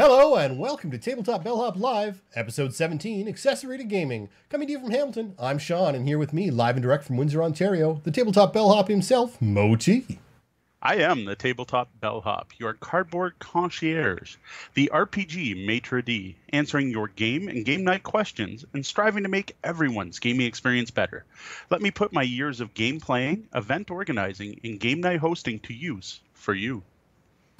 Hello and welcome to Tabletop Bellhop Live, episode 17, Accessory to Gaming. Coming to you from Hamilton, I'm Sean, and here with me, live and direct from Windsor, Ontario, the Tabletop Bellhop himself, Mo T. I am the Tabletop Bellhop, your cardboard concierge, the RPG maitre d', answering your game and game night questions and striving to make everyone's gaming experience better. Let me put my years of game playing, event organizing, and game night hosting to use for you.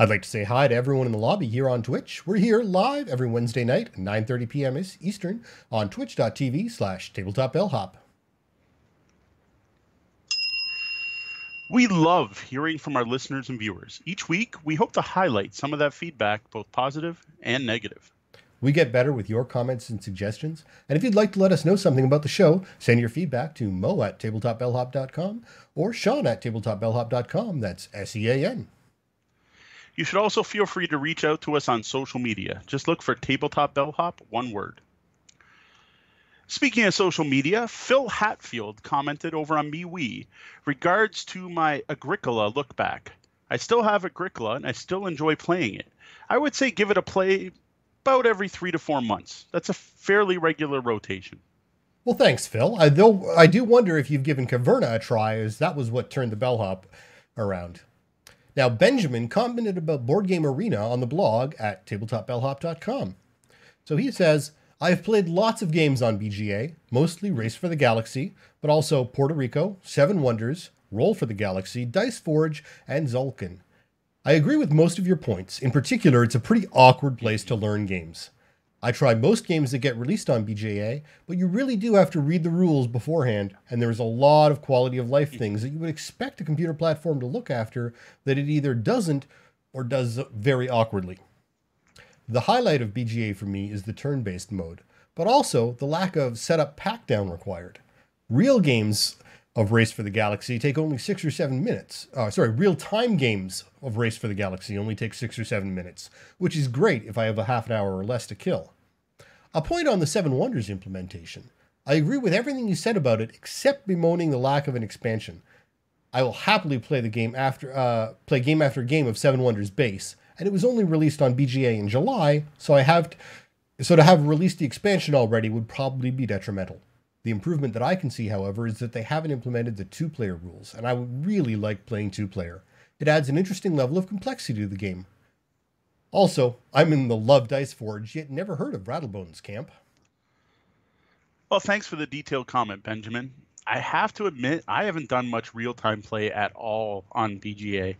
I'd like to say hi to everyone in the lobby here on Twitch. We're here live every Wednesday night 9.30 p.m. Eastern on twitch.tv slash tabletopbellhop. We love hearing from our listeners and viewers. Each week, we hope to highlight some of that feedback, both positive and negative. We get better with your comments and suggestions. And if you'd like to let us know something about the show, send your feedback to mo at tabletopbellhop.com or sean at tabletopbellhop.com. That's S-E-A-N. You should also feel free to reach out to us on social media. Just look for Tabletop Bellhop, one word. Speaking of social media, Phil Hatfield commented over on MeWe regards to my Agricola look back. I still have Agricola and I still enjoy playing it. I would say give it a play about every three to four months. That's a fairly regular rotation. Well, thanks, Phil. I, though I do wonder if you've given Caverna a try, as that was what turned the bellhop around. Now, Benjamin commented about Board Game Arena on the blog at tabletopbellhop.com. So he says, I've played lots of games on BGA, mostly Race for the Galaxy, but also Puerto Rico, Seven Wonders, Roll for the Galaxy, Dice Forge, and Tzolk'in. I agree with most of your points. In particular, it's a pretty awkward place to learn games. I try most games that get released on BGA, but you really do have to read the rules beforehand, and there's a lot of quality of life hmm. things that you would expect a computer platform to look after that it either doesn't or does very awkwardly. The highlight of BGA for me is the turn based mode, but also the lack of setup pack down required. Real games of Race for the Galaxy take only six or seven minutes. Uh, sorry, real time games of Race for the Galaxy only take six or seven minutes, which is great if I have a half an hour or less to kill. A point on the Seven Wonders implementation. I agree with everything you said about it, except bemoaning the lack of an expansion. I will happily play the game after uh, play game after game of Seven Wonders base, and it was only released on BGA in July, so I have to, so to have released the expansion already would probably be detrimental. The improvement that I can see, however, is that they haven't implemented the two player rules, and I would really like playing two player. It adds an interesting level of complexity to the game. Also, I'm in the Love Dice Forge, yet never heard of Rattlebones Camp. Well, thanks for the detailed comment, Benjamin. I have to admit, I haven't done much real time play at all on BGA.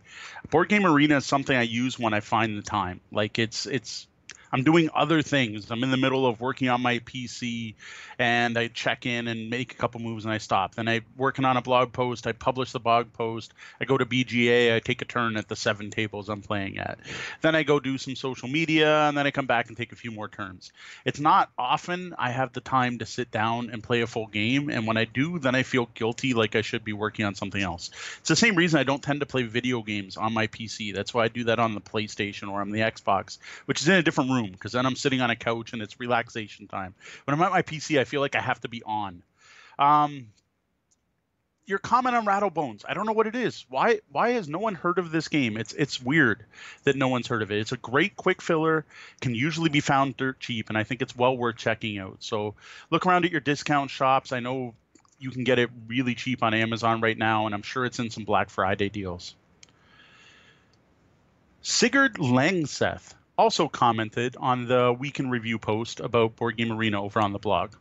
Board Game Arena is something I use when I find the time. Like it's it's I'm doing other things. I'm in the middle of working on my PC and I check in and make a couple moves and I stop. Then I'm working on a blog post, I publish the blog post, I go to BGA, I take a turn at the seven tables I'm playing at. Then I go do some social media and then I come back and take a few more turns. It's not often I have the time to sit down and play a full game and when I do, then I feel guilty like I should be working on something else. It's the same reason I don't tend to play video games on my PC. That's why I do that on the PlayStation or on the Xbox, which is in a different room room because then I'm sitting on a couch and it's relaxation time. When I'm at my PC, I feel like I have to be on. Um, your comment on Rattlebones, I don't know what it is. Why why has no one heard of this game? It's it's weird that no one's heard of it. It's a great quick filler, can usually be found dirt cheap, and I think it's well worth checking out. So look around at your discount shops. I know you can get it really cheap on Amazon right now, and I'm sure it's in some Black Friday deals. Sigurd Langseth also commented on the week in review post about Board Game Arena over on the blog.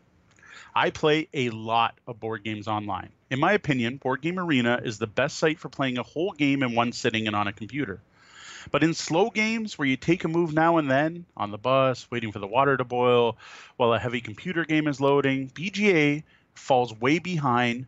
I play a lot of board games online. In my opinion, Board Game Arena is the best site for playing a whole game in one sitting and on a computer. But in slow games where you take a move now and then, on the bus, waiting for the water to boil, while a heavy computer game is loading, BGA falls way behind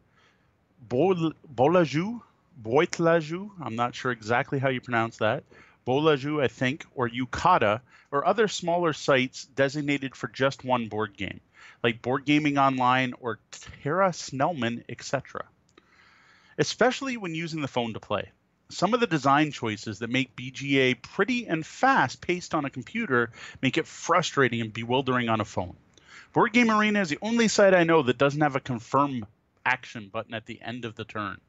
Bolaju, Boitlaju, I'm not sure exactly how you pronounce that, Bolaju, I think, or Yucata, or other smaller sites designated for just one board game, like Board Gaming Online or Terra Snellman, etc. Especially when using the phone to play. Some of the design choices that make BGA pretty and fast paced on a computer make it frustrating and bewildering on a phone. Board Game Arena is the only site I know that doesn't have a confirm action button at the end of the turn.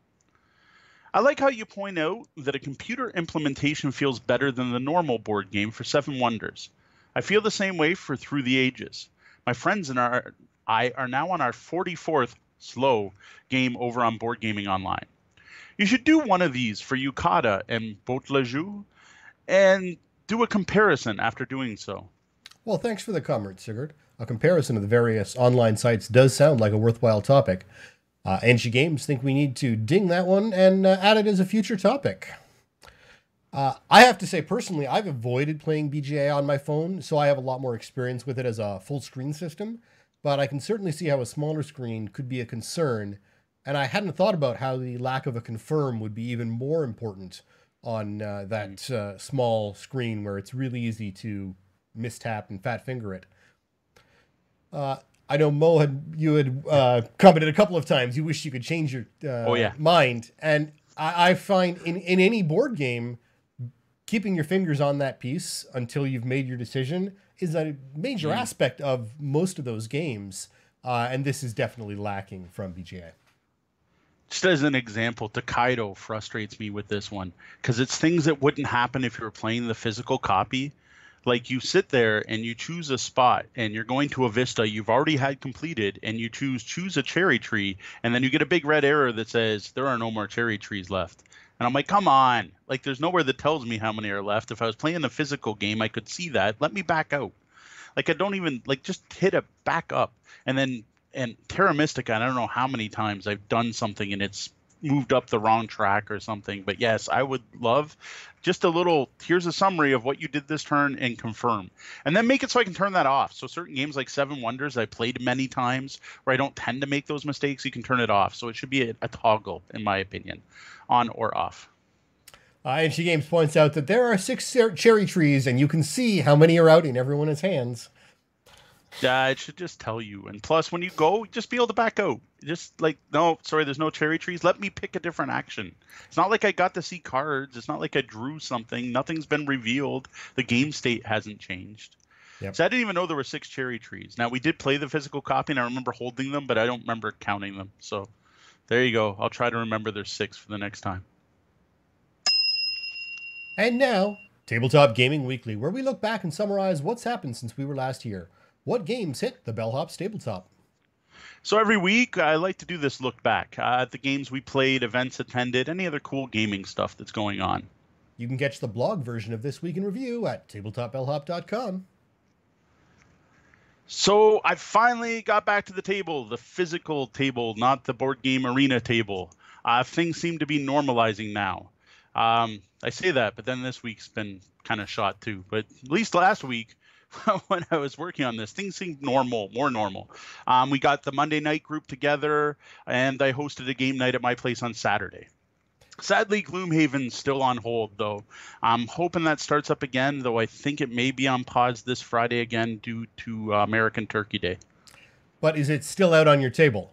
I like how you point out that a computer implementation feels better than the normal board game for Seven Wonders. I feel the same way for Through the Ages. My friends and our, I are now on our 44th slow game over on Board Gaming Online. You should do one of these for Yucata and Bout-le-Jeu and do a comparison after doing so. Well, thanks for the comment, Sigurd. A comparison of the various online sites does sound like a worthwhile topic. Uh, NG Games think we need to ding that one and uh, add it as a future topic. Uh, I have to say, personally, I've avoided playing BGA on my phone, so I have a lot more experience with it as a full screen system. But I can certainly see how a smaller screen could be a concern. And I hadn't thought about how the lack of a confirm would be even more important on uh, that mm. uh, small screen where it's really easy to mistap and fat finger it. I know Mo had you had uh, commented a couple of times. You wish you could change your uh, oh, yeah. mind, and I, I find in in any board game, keeping your fingers on that piece until you've made your decision is a major mm. aspect of most of those games, uh, and this is definitely lacking from BGA just as an example, Tokaido frustrates me with this one because it's things that wouldn't happen if you were playing the physical copy. Like you sit there and you choose a spot and you're going to a vista you've already had completed and you choose choose a cherry tree and then you get a big red arrow that says there are no more cherry trees left. And I'm like, come on. Like there's nowhere that tells me how many are left. If I was playing the physical game, I could see that. Let me back out. Like I don't even like just hit a back up and then and Terra Mystica, I don't know how many times I've done something and it's moved up the wrong track or something. But yes, I would love just a little here's a summary of what you did this turn and confirm. And then make it so I can turn that off. So certain games like Seven Wonders I played many times where I don't tend to make those mistakes, you can turn it off. So it should be a, a toggle, in my opinion, on or off. Uh, and she games points out that there are six cherry trees, and you can see how many are out in everyone's hands. Yeah, it should just tell you. And plus, when you go, just be able to back out. Just like, no, sorry, there's no cherry trees. Let me pick a different action. It's not like I got to see cards. It's not like I drew something. Nothing's been revealed. The game state hasn't changed. Yep. So I didn't even know there were six cherry trees. Now we did play the physical copy, and I remember holding them, but I don't remember counting them. So there you go. I'll try to remember there's six for the next time. And now, Tabletop Gaming Weekly, where we look back and summarize what's happened since we were last here. What games hit the Bellhop Tabletop? So every week, I like to do this look back uh, at the games we played, events attended, any other cool gaming stuff that's going on. You can catch the blog version of this week in review at tabletopbellhop.com. So I finally got back to the table, the physical table, not the board game arena table. Uh, things seem to be normalizing now. Um, I say that, but then this week's been kind of shot too. But at least last week, when I was working on this. Things seemed normal, more normal. Um, we got the Monday night group together, and I hosted a game night at my place on Saturday. Sadly, Gloomhaven's still on hold, though. I'm hoping that starts up again, though I think it may be on pause this Friday again due to uh, American Turkey Day. But is it still out on your table?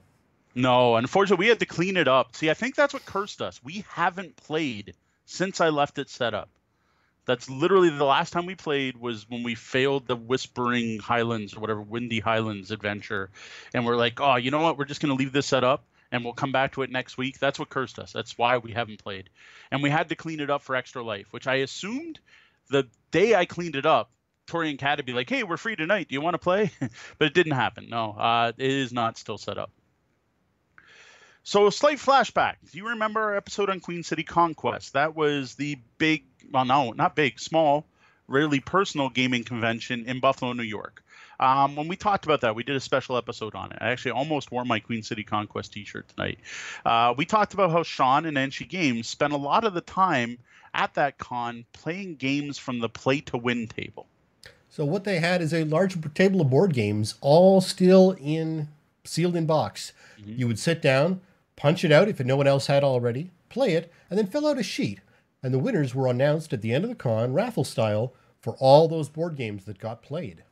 No, unfortunately, we had to clean it up. See, I think that's what cursed us. We haven't played since I left it set up. That's literally the last time we played was when we failed the Whispering Highlands or whatever Windy Highlands adventure, and we're like, oh, you know what? We're just gonna leave this set up and we'll come back to it next week. That's what cursed us. That's why we haven't played, and we had to clean it up for Extra Life, which I assumed the day I cleaned it up, Tori and Kat would be like, hey, we're free tonight. Do you want to play? but it didn't happen. No, uh, it is not still set up. So, a slight flashback. Do you remember our episode on Queen City Conquest? That was the big well, no, not big, small, rarely personal gaming convention in Buffalo, New York. Um, when we talked about that, we did a special episode on it. I actually almost wore my Queen City Conquest T-shirt tonight. Uh, we talked about how Sean and NC Games spent a lot of the time at that con playing games from the play to win table. So what they had is a large table of board games, all still in sealed in box. Mm-hmm. You would sit down, punch it out if no one else had already, play it, and then fill out a sheet and the winners were announced at the end of the con, raffle style, for all those board games that got played.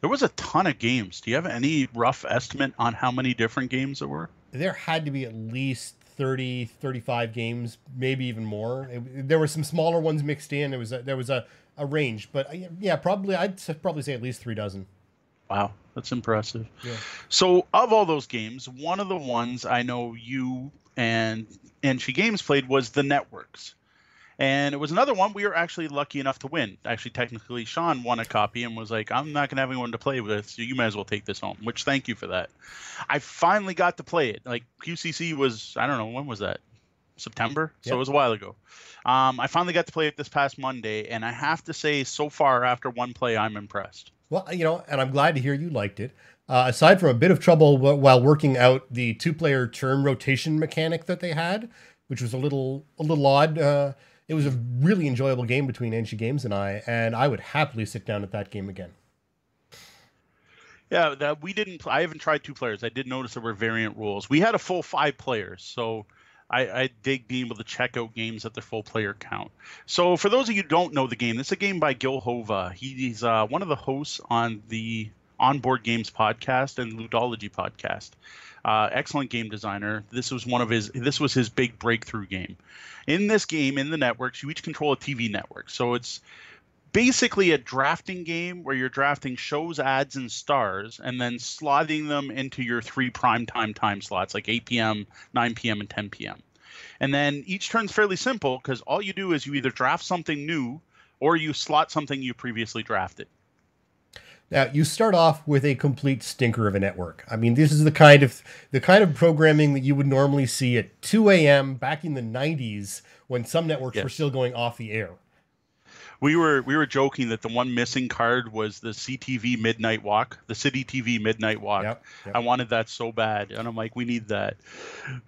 There was a ton of games. Do you have any rough estimate on how many different games there were? There had to be at least 30, 35 games, maybe even more. It, there were some smaller ones mixed in. There was a, there was a, a range, but uh, yeah, probably I'd probably say at least three dozen. Wow, that's impressive. Yeah. So, of all those games, one of the ones I know you and and she games played was the networks And it was another one we were actually lucky enough to win. Actually, technically, Sean won a copy and was like, I'm not going to have anyone to play with, so you might as well take this home, which thank you for that. I finally got to play it. Like, QCC was, I don't know, when was that? September? So it was a while ago. Um, I finally got to play it this past Monday, and I have to say, so far after one play, I'm impressed. Well, you know, and I'm glad to hear you liked it. Uh, aside from a bit of trouble while working out the two-player turn rotation mechanic that they had, which was a little a little odd. Uh, it was a really enjoyable game between NG Games and I, and I would happily sit down at that game again. Yeah, that we didn't. I haven't tried two players. I did notice there were variant rules. We had a full five players, so I, I dig being able to check out games at their full player count. So for those of you who don't know the game, this is a game by Gil Hova. He's uh, one of the hosts on the On Board Games podcast and Ludology podcast. Uh, excellent game designer. This was one of his. This was his big breakthrough game. In this game, in the networks, you each control a TV network. So it's basically a drafting game where you're drafting shows, ads, and stars, and then slotting them into your three prime time time slots, like 8 p.m., 9 p.m., and 10 p.m. And then each turn's fairly simple because all you do is you either draft something new or you slot something you previously drafted. Now you start off with a complete stinker of a network. I mean, this is the kind of the kind of programming that you would normally see at 2 a.m. back in the 90s when some networks yes. were still going off the air. We were we were joking that the one missing card was the CTV Midnight Walk, the City TV Midnight Walk. Yep, yep. I wanted that so bad, and I'm like, we need that.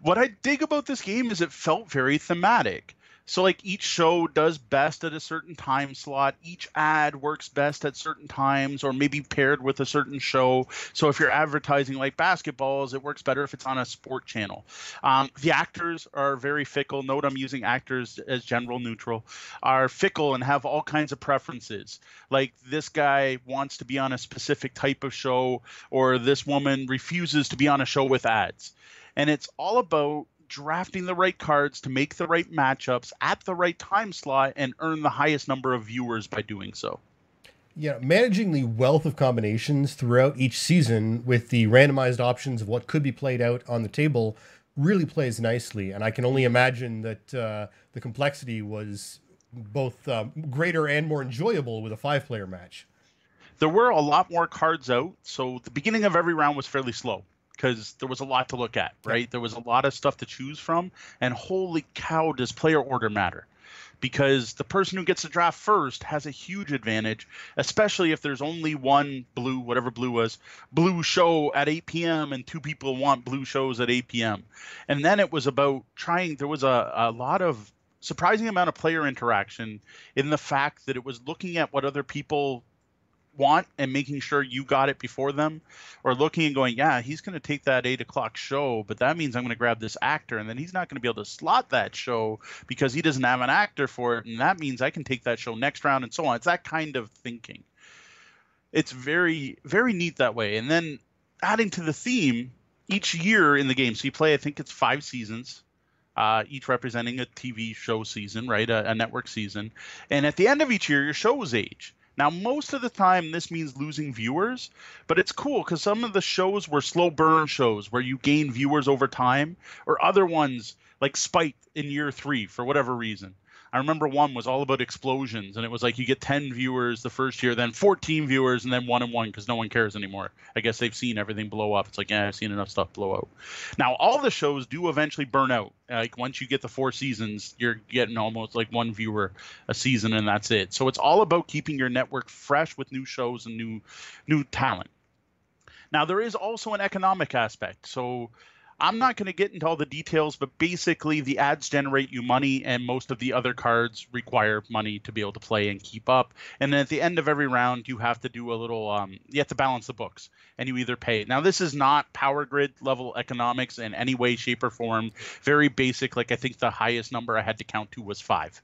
What I dig about this game is it felt very thematic. So like each show does best at a certain time slot. Each ad works best at certain times, or maybe paired with a certain show. So if you're advertising like basketballs, it works better if it's on a sport channel. Um, the actors are very fickle. Note I'm using actors as general neutral. Are fickle and have all kinds of preferences. Like this guy wants to be on a specific type of show, or this woman refuses to be on a show with ads. And it's all about drafting the right cards to make the right matchups at the right time slot and earn the highest number of viewers by doing so. Yeah, managing the wealth of combinations throughout each season with the randomized options of what could be played out on the table really plays nicely. And I can only imagine that uh, the complexity was both um, greater and more enjoyable with a five player match. There were a lot more cards out, so the beginning of every round was fairly slow because there was a lot to look at, right? There was a lot of stuff to choose from, and holy cow, does player order matter? Because the person who gets to draft first has a huge advantage, especially if there's only one blue, whatever blue was, blue show at 8 p.m. and two people want blue shows at 8 p.m. And then it was about trying, there was a, a lot of surprising amount of player interaction in the fact that it was looking at what other people want and making sure you got it before them or looking and going yeah he's going to take that eight o'clock show but that means i'm going to grab this actor and then he's not going to be able to slot that show because he doesn't have an actor for it and that means i can take that show next round and so on it's that kind of thinking it's very very neat that way and then adding to the theme each year in the game so you play i think it's five seasons uh, each representing a TV show season, right? A, a, network season. And at the end of each year, your shows age. Now, most of the time, this means losing viewers, but it's cool because some of the shows were slow burn shows where you gain viewers over time, or other ones like Spite in year three for whatever reason. I remember one was all about explosions, and it was like you get 10 viewers the first year, then 14 viewers, and then one and one because no one cares anymore. I guess they've seen everything blow up. It's like, yeah, I've seen enough stuff blow out. Now, all the shows do eventually burn out. Like once you get the four seasons, you're getting almost like one viewer a season, and that's it. So it's all about keeping your network fresh with new shows and new new talent. Now, there is also an economic aspect. So I'm not going to get into all the details, but basically the ads generate you money, and most of the other cards require money to be able to play and keep up. And then at the end of every round, you have to do a little, um, you have to balance the books, and you either pay. Now, this is not power grid level economics in any way, shape, or form. Very basic. Like I think the highest number I had to count to was five.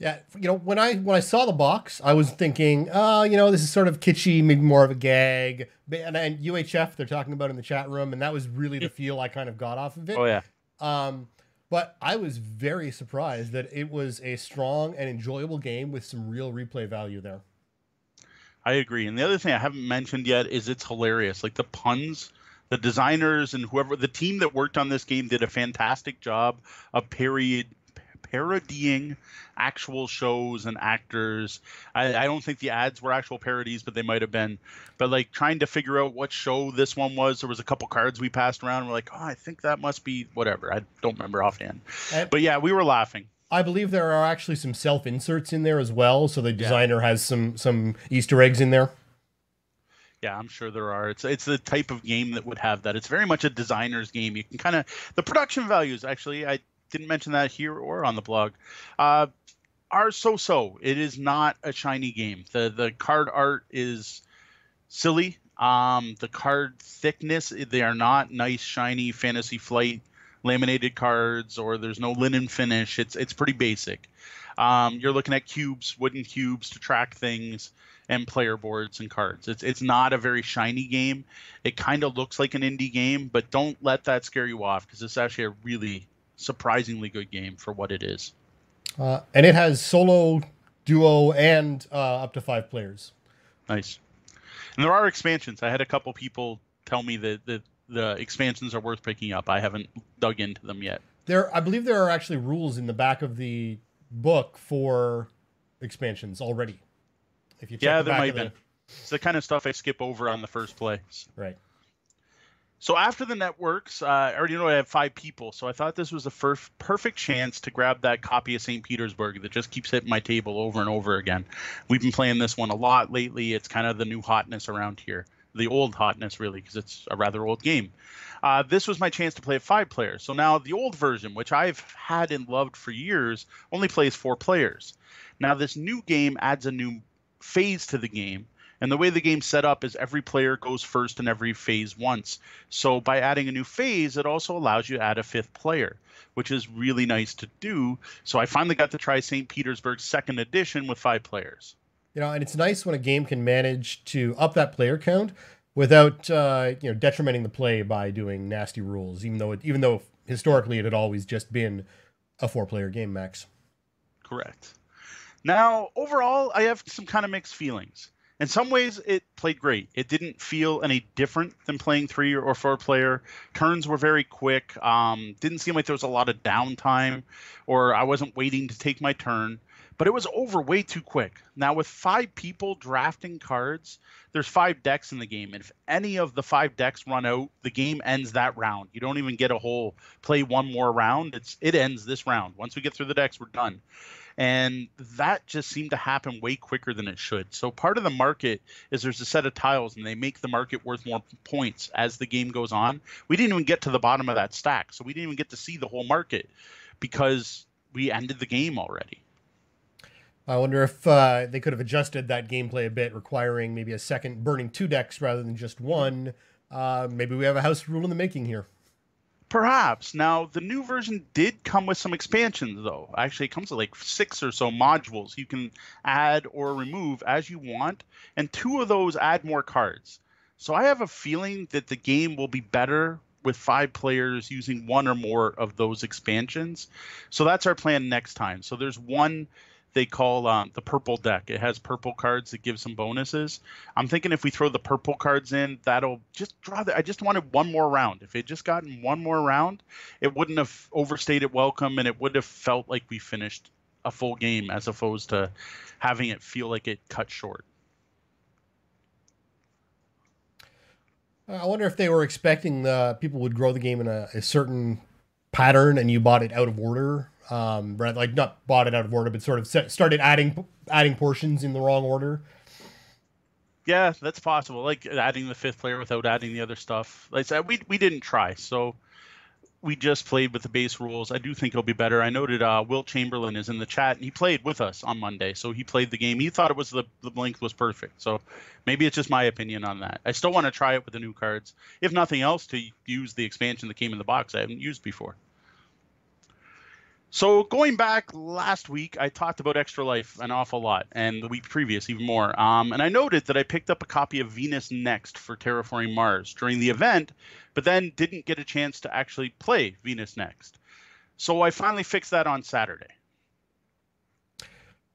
Yeah, you know, when I when I saw the box, I was thinking, oh, you know, this is sort of kitschy, maybe more of a gag. And, and UHF they're talking about in the chat room, and that was really the feel I kind of got off of it. Oh yeah. Um, but I was very surprised that it was a strong and enjoyable game with some real replay value there. I agree. And the other thing I haven't mentioned yet is it's hilarious. Like the puns, the designers and whoever the team that worked on this game did a fantastic job of parody parodying actual shows and actors. I, I don't think the ads were actual parodies, but they might have been. But like trying to figure out what show this one was, there was a couple cards we passed around. We're like, oh, I think that must be whatever. I don't remember offhand. And but yeah, we were laughing. I believe there are actually some self inserts in there as well, so the designer yeah. has some some Easter eggs in there. Yeah, I'm sure there are. It's it's the type of game that would have that. It's very much a designer's game. You can kind of the production values. Actually, I didn't mention that here or on the blog. Uh, are so so. It is not a shiny game. The the card art is silly. Um, the card thickness, they are not nice, shiny Fantasy Flight laminated cards, or there's no linen finish. It's it's pretty basic. Um, you're looking at cubes, wooden cubes to track things and player boards and cards. It's it's not a very shiny game. It kind of looks like an indie game, but don't let that scare you off because it's actually a really surprisingly good game for what it is. Uh, and it has solo, duo, and uh, up to five players. Nice. And there are expansions. I had a couple people tell me that, that the expansions are worth picking up. I haven't dug into them yet. There, I believe there are actually rules in the back of the book for expansions already. If you check yeah, the there might be. It's the kind of stuff I skip over on the first play. Right. So after the networks, uh, I already know I have five people, so I thought this was the first perfect chance to grab that copy of St. Petersburg that just keeps hitting my table over and over again. We've been playing this one a lot lately. It's kind of the new hotness around here, the old hotness really, because it's a rather old game. Uh, this was my chance to play five players. So now the old version, which I've had and loved for years, only plays four players. Now this new game adds a new phase to the game. And the way the game's set up is every player goes first in every phase once. So by adding a new phase, it also allows you to add a fifth player, which is really nice to do. So I finally got to try St. Petersburg second edition with five players. You know, and it's nice when a game can manage to up that player count without uh, you know detrimenting the play by doing nasty rules, even though it, even though historically it had always just been a four player game max. Correct. Now, overall, I have some kind of mixed feelings. In some ways, it played great. It didn't feel any different than playing three or four player. Turns were very quick. Um, didn't seem like there was a lot of downtime, or I wasn't waiting to take my turn. But it was over way too quick. Now, with five people drafting cards, there's five decks in the game. And if any of the five decks run out, the game ends that round. You don't even get a whole play one more round. It's it ends this round. Once we get through the decks, we're done and that just seemed to happen way quicker than it should. So part of the market is there's a set of tiles and they make the market worth more points as the game goes on. We didn't even get to the bottom of that stack, so we didn't even get to see the whole market because we ended the game already. I wonder if uh, they could have adjusted that gameplay a bit, requiring maybe a second burning two decks rather than just one. Uh, maybe we have a house rule in the making here. Perhaps. Now, the new version did come with some expansions, though. Actually, it comes with like six or so modules you can add or remove as you want, and two of those add more cards. So I have a feeling that the game will be better with five players using one or more of those expansions. So that's our plan next time. So there's one they call um, the purple deck. It has purple cards that give some bonuses. I'm thinking if we throw the purple cards in, that'll just draw. The, I just wanted one more round. If it just gotten one more round, it wouldn't have overstayed welcome, and it would have felt like we finished a full game as opposed to having it feel like it cut short. I wonder if they were expecting the people would grow the game in a, a certain pattern, and you bought it out of order um, right? Like not bought it out of order, but sort of started adding adding portions in the wrong order. Yeah, that's possible. Like adding the fifth player without adding the other stuff. Like I said, we we didn't try, so we just played with the base rules. I do think it'll be better. I noted uh, Wilt Chamberlain is in the chat, and he played with us on Monday, so he played the game. He thought it was the the length was perfect. So maybe it's just my opinion on that. I still want to try it with the new cards, if nothing else, to use the expansion that came in the box I haven't used before. So going back last week, I talked about Extra Life an awful lot, and the week previous even more. Um, and I noted that I picked up a copy of Venus Next for Terraforming Mars during the event, but then didn't get a chance to actually play Venus Next. So I finally fixed that on Saturday.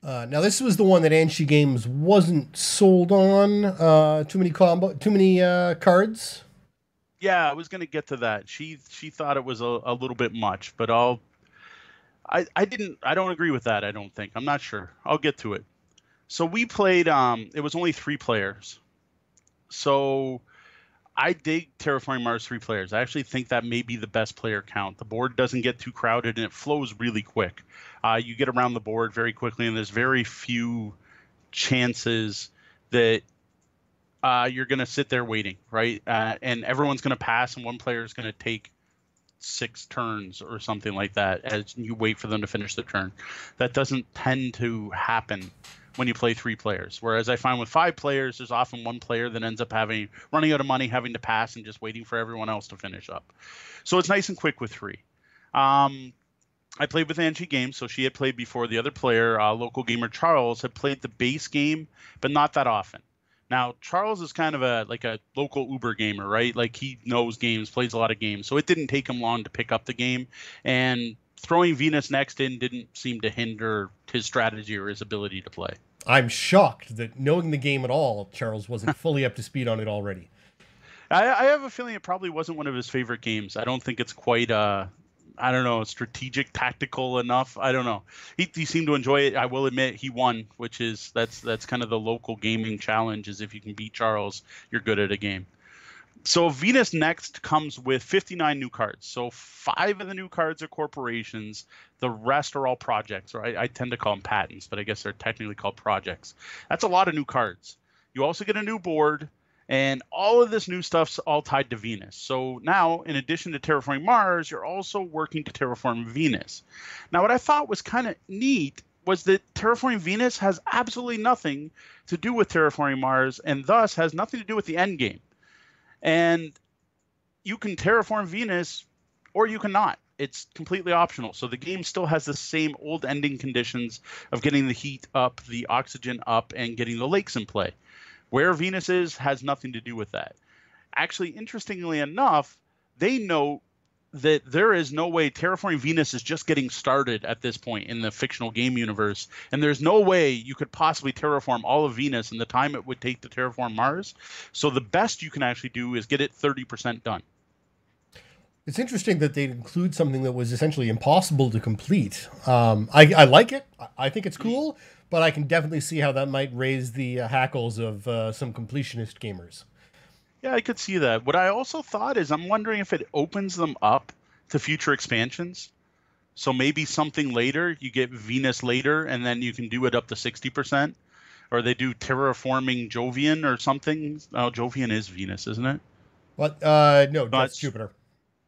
Uh, now this was the one that Anshi Games wasn't sold on. Uh, too many combo, too many uh, cards. Yeah, I was gonna get to that. She she thought it was a, a little bit much, but I'll I, I didn't I don't agree with that. I don't think. I'm not sure. I'll get to it. So we played. Um, it was only three players. So I dig Terraforming Mars three players. I actually think that may be the best player count. The board doesn't get too crowded and it flows really quick. Uh, you get around the board very quickly, and there's very few chances that uh, you're going to sit there waiting, right? Uh, and everyone's going to pass, and one player is going to take six turns or something like that as you wait for them to finish their turn. That doesn't tend to happen when you play three players. Whereas I find with five players, there's often one player that ends up having running out of money, having to pass, and just waiting for everyone else to finish up. So it's nice and quick with three. Um, I played with Angie Games, so she had played before. The other player, uh, local gamer Charles, had played the base game, but not that often. Now Charles is kind of a like a local Uber gamer, right? Like he knows games, plays a lot of games, so it didn't take him long to pick up the game. And throwing Venus next in didn't seem to hinder his strategy or his ability to play. I'm shocked that knowing the game at all, Charles wasn't fully up to speed on it already. I, I, have a feeling it probably wasn't one of his favorite games. I don't think it's quite uh, I don't know, strategic, tactical enough. I don't know. He, he seemed to enjoy it. I will admit he won, which is that's that's kind of the local gaming challenge. Is if you can beat Charles, you're good at a game. So Venus Next comes with 59 new cards. So five of the new cards are corporations. The rest are all projects, or I, I tend to call them patents, but I guess they're technically called projects. That's a lot of new cards. You also get a new board and all of this new stuff's all tied to Venus. So now, in addition to terraforming Mars, you're also working to terraform Venus. Now, what I thought was kind of neat was that terraforming Venus has absolutely nothing to do with terraforming Mars, and thus has nothing to do with the end game. And you can terraform Venus, or you cannot. It's completely optional. So the game still has the same old ending conditions of getting the heat up, the oxygen up, and getting the lakes in play. Where Venus is has nothing to do with that. Actually, interestingly enough, they note that there is no way terraforming Venus is just getting started at this point in the fictional game universe, and there's no way you could possibly terraform all of Venus in the time it would take to terraform Mars. So the best you can actually do is get it 30% done. It's interesting that they include something that was essentially impossible to complete. Um, I, I, like it. I think it's cool but I can definitely see how that might raise the uh, hackles of uh, some completionist gamers. Yeah, I could see that. What I also thought is I'm wondering if it opens them up to future expansions. So maybe something later, you get Venus later, and then you can do it up to 60%. Or they do terraforming Jovian or something. Oh, Jovian is Venus, isn't it? What? Uh, no, that's Jupiter.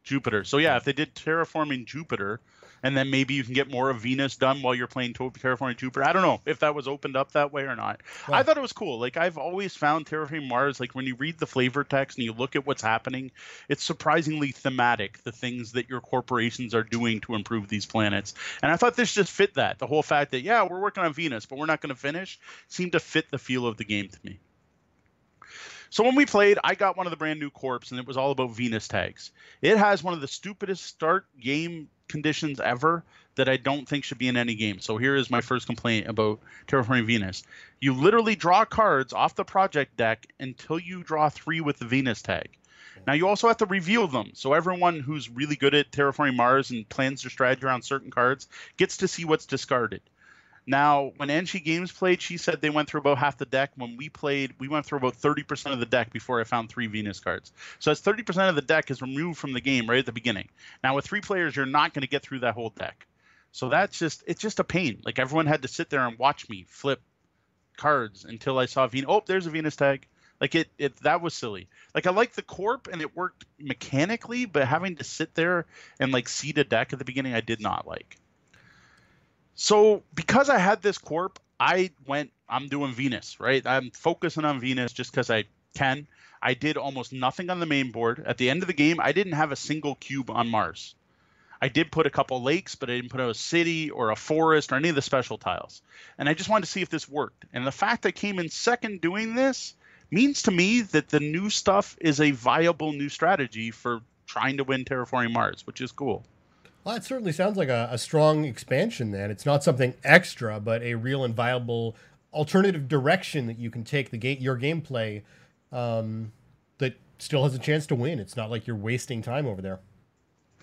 Jupiter. So yeah, if they did terraforming Jupiter, and then maybe you can get more of Venus done while you're playing Terraforming Jupiter. I don't know if that was opened up that way or not. I thought it was cool. Like I've always found Terraforming Mars, like when you read the flavor text and you look at what's happening, it's surprisingly thematic. The things that your corporations are doing to improve these planets, and I thought this just fit that. The whole fact that yeah, we're working on Venus, but we're not going to finish, seemed to fit the feel of the game to me. So when we played, I got one of the brand new corps, and it was all about Venus tags. It has one of the stupidest start game conditions ever that I don't think should be in any game. So here is my first complaint about Terraforming Venus. You literally draw cards off the project deck until you draw three with the Venus tag. Now you also have to reveal them, so everyone who's really good at terraforming Mars and plans their strategy around certain cards gets to see what's discarded. Now, when Angie Games played, she said they went through about half the deck. When we played, we went through about 30% of the deck before I found three Venus cards. So that's 30% of the deck is removed from the game right at the beginning. Now, with three players, you're not going to get through that whole deck. So that's just, it's just a pain. Like everyone had to sit there and watch me flip cards until I saw Venus. Oh, there's a Venus tag. Like it, it that was silly. Like I like the corp and it worked mechanically, but having to sit there and like seed a deck at the beginning, I did not like. So because I had this corp, I went. I'm doing Venus, right? I'm focusing on Venus just because I can. I did almost nothing on the main board. At the end of the game, I didn't have a single cube on Mars. I did put a couple lakes, but I didn't put a city or a forest or any of the special tiles. And I just wanted to see if this worked. And the fact that I came in second doing this means to me that the new stuff is a viable new strategy for trying to win terraforming Mars, which is cool. Well, it certainly sounds like a, a strong expansion. Then it's not something extra, but a real and viable alternative direction that you can take the game, your gameplay, um, that still has a chance to win. It's not like you're wasting time over there.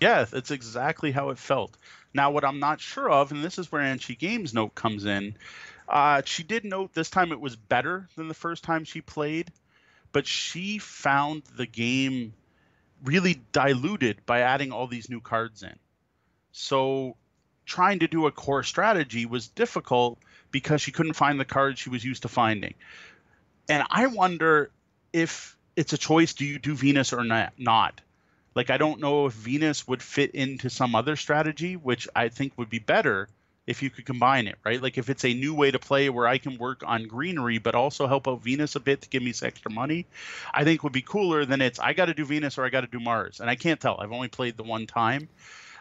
Yeah, that's exactly how it felt. Now, what I'm not sure of, and this is where Anshi Games note comes in, uh, she did note this time it was better than the first time she played, but she found the game really diluted by adding all these new cards in. So trying to do a core strategy was difficult because she couldn't find the cards she was used to finding. And I wonder if it's a choice do you do Venus or not? Not. Like I don't know if Venus would fit into some other strategy, which I think would be better if you could combine it, right? Like if it's a new way to play where I can work on greenery but also help out Venus a bit to give me some extra money, I think would be cooler than it's I got to do Venus or I got to do Mars, and I can't tell. I've only played the one time.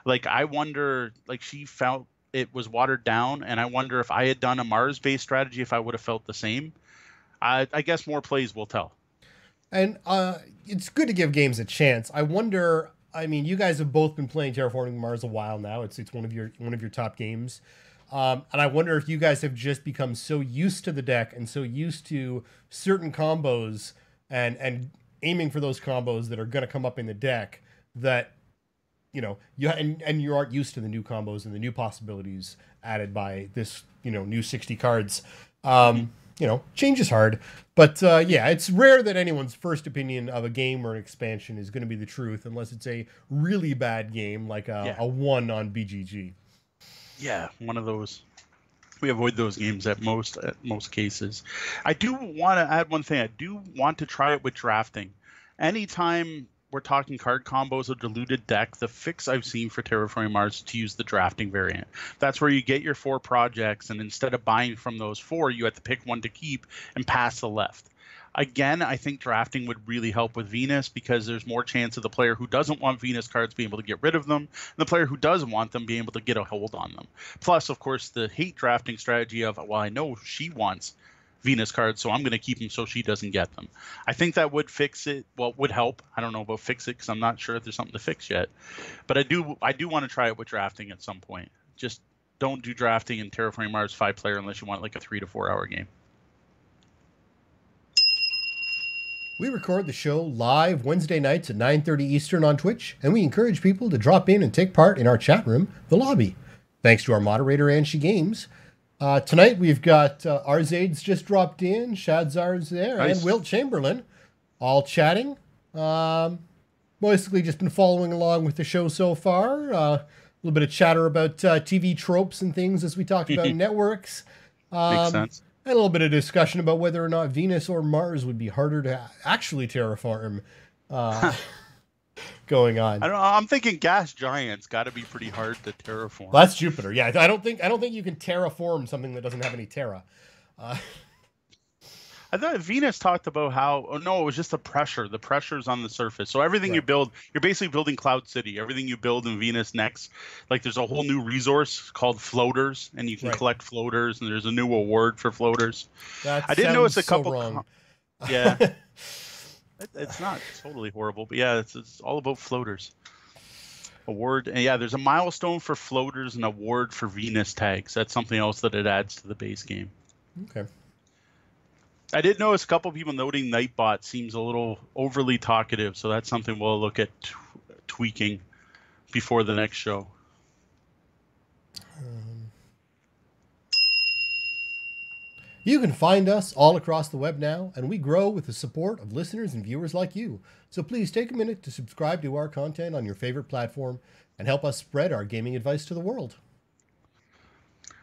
Like I wonder, like she felt it was watered down, and I wonder if I had done a Mars-based strategy, if I would have felt the same. I, I guess more plays will tell. And uh, it's good to give games a chance. I wonder. I mean, you guys have both been playing Terraforming Mars a while now. It's it's one of your one of your top games. Um, and I wonder if you guys have just become so used to the deck and so used to certain combos and and aiming for those combos that are going to come up in the deck that you know you and and you aren't used to the new combos and the new possibilities added by this you know new 60 cards. Um, you know, change is hard. But uh, yeah, it's rare that anyone's first opinion of a game or an expansion is going to be the truth, unless it's a really bad game like a, yeah. a one on BGG. Yeah, one of those. We avoid those games at most at most cases. I do want to add one thing. I do want to try it with drafting. Anytime we're talking card combos or diluted deck, the fix I've seen for Terraforming Mars to use the drafting variant. That's where you get your four projects, and instead of buying from those four, you have to pick one to keep and pass the left. Again, I think drafting would really help with Venus because there's more chance of the player who doesn't want Venus cards being able to get rid of them, and the player who does want them being able to get a hold on them. Plus, of course, the hate drafting strategy of, well, I know she wants Venus cards, so I'm going to keep them so she doesn't get them. I think that would fix it. Well, would help. I don't know about fix it because I'm not sure if there's something to fix yet. But I do I do want to try it with drafting at some point. Just don't do drafting in Terraforming Mars five player unless you want like a three to four hour game. We record the show live Wednesday nights at 9:30 Eastern on Twitch, and we encourage people to drop in and take part in our chat room, the lobby. Thanks to our moderator Anshi Games, uh, tonight we've got uh, Arzades just dropped in, Shadzar's there, nice. and Wilt Chamberlain, all chatting. Um, basically, just been following along with the show so far. Uh, a little bit of chatter about uh, TV tropes and things as we talked about networks. Um, Makes sense. And a little bit of discussion about whether or not Venus or Mars would be harder to actually terraform. Going on. I don't, I'm thinking gas giants got to be pretty hard to terraform. Well, that's Jupiter. Yeah, I don't think I don't think you can terraform something that doesn't have any terra. Uh, I thought Venus talked about how oh no, it was just the pressure. The pressure's on the surface. So everything right. you build, you're basically building Cloud City. Everything you build in Venus next, like there's a whole new resource called floaters, and you can right. collect floaters, and there's a new award for floaters. That I didn't notice a couple. So com- yeah. it's not totally horrible, but yeah, it's, it's all about floaters. Award, and yeah, there's a milestone for floaters and award for Venus tags. That's something else that it adds to the base game. Okay. I did notice a couple people noting Nightbot seems a little overly talkative, so that's something we'll look at t- tweaking before the next show. You can find us all across the web now, and we grow with the support of listeners and viewers like you. So please take a minute to subscribe to our content on your favorite platform and help us spread our gaming advice to the world.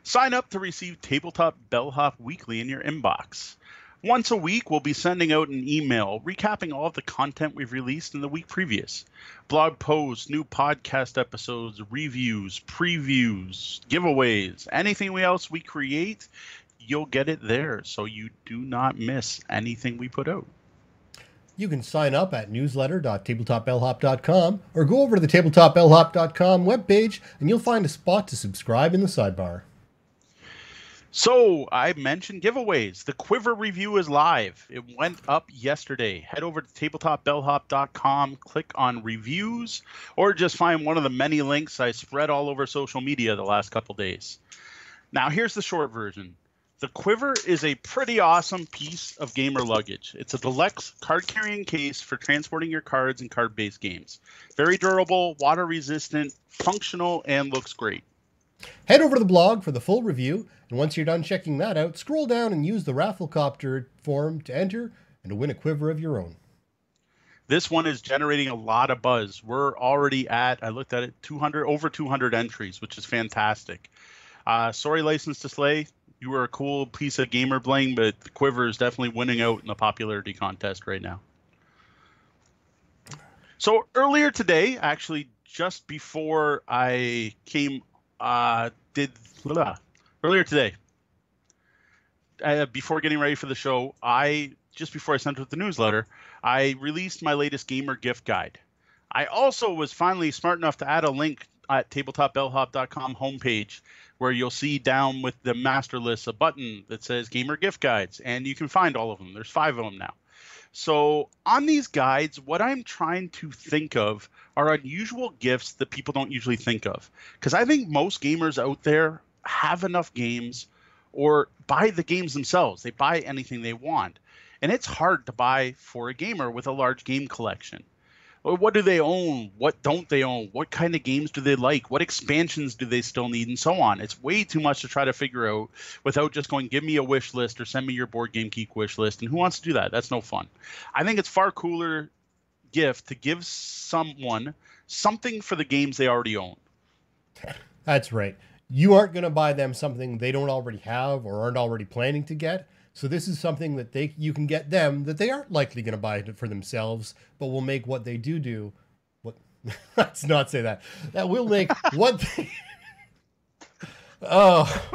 Sign up to receive Tabletop Bellhop Weekly in your inbox. Once a week, we'll be sending out an email recapping all of the content we've released in the week previous blog posts, new podcast episodes, reviews, previews, giveaways, anything else we create you'll get it there so you do not miss anything we put out. You can sign up at newsletter.tabletopbellhop.com or go over to the tabletopbellhop.com webpage and you'll find a spot to subscribe in the sidebar. So, I mentioned giveaways. The Quiver review is live. It went up yesterday. Head over to tabletopbellhop.com, click on reviews, or just find one of the many links I spread all over social media the last couple days. Now, here's the short version The Quiver is a pretty awesome piece of gamer luggage. It's a deluxe card carrying case for transporting your cards and card based games. Very durable, water resistant, functional, and looks great. Head over to the blog for the full review, and once you're done checking that out, scroll down and use the Rafflecopter form to enter and to win a quiver of your own. This one is generating a lot of buzz. We're already at, I looked at it, 200 over 200 entries, which is fantastic. Uh, sorry, License to Slay, you were a cool piece of gamer bling, but Quiver is definitely winning out in the popularity contest right now. So earlier today, actually, just before I came, uh, did blah, earlier today, uh, before getting ready for the show, I just before I sent out the newsletter, I released my latest gamer gift guide. I also was finally smart enough to add a link at tabletopbellhop.com homepage where you'll see down with the master list a button that says gamer gift guides and you can find all of them. There's five of them now. So on these guides what i'm trying to think of are unusual gifts that people don't usually think of. Because i think most gamers out there have enough games or buy the games themselves. They buy anything they want. And it's hard to buy for a gamer with a large game collection what do they own? What don't they own? What kind of games do they like? What expansions do they still need, and so on? It's way too much to try to figure out without just going, give me a wish list or send me your board game geek wish list. And who wants to do that? That's no fun. I think it's far cooler gift to give someone something for the games they already own. That's right. You aren't going to buy them something they don't already have or aren't already planning to get. So this is something that they you can get them that they aren't likely going to buy for themselves, but will make what they do do. What? Let's not say that. That will make what they. oh.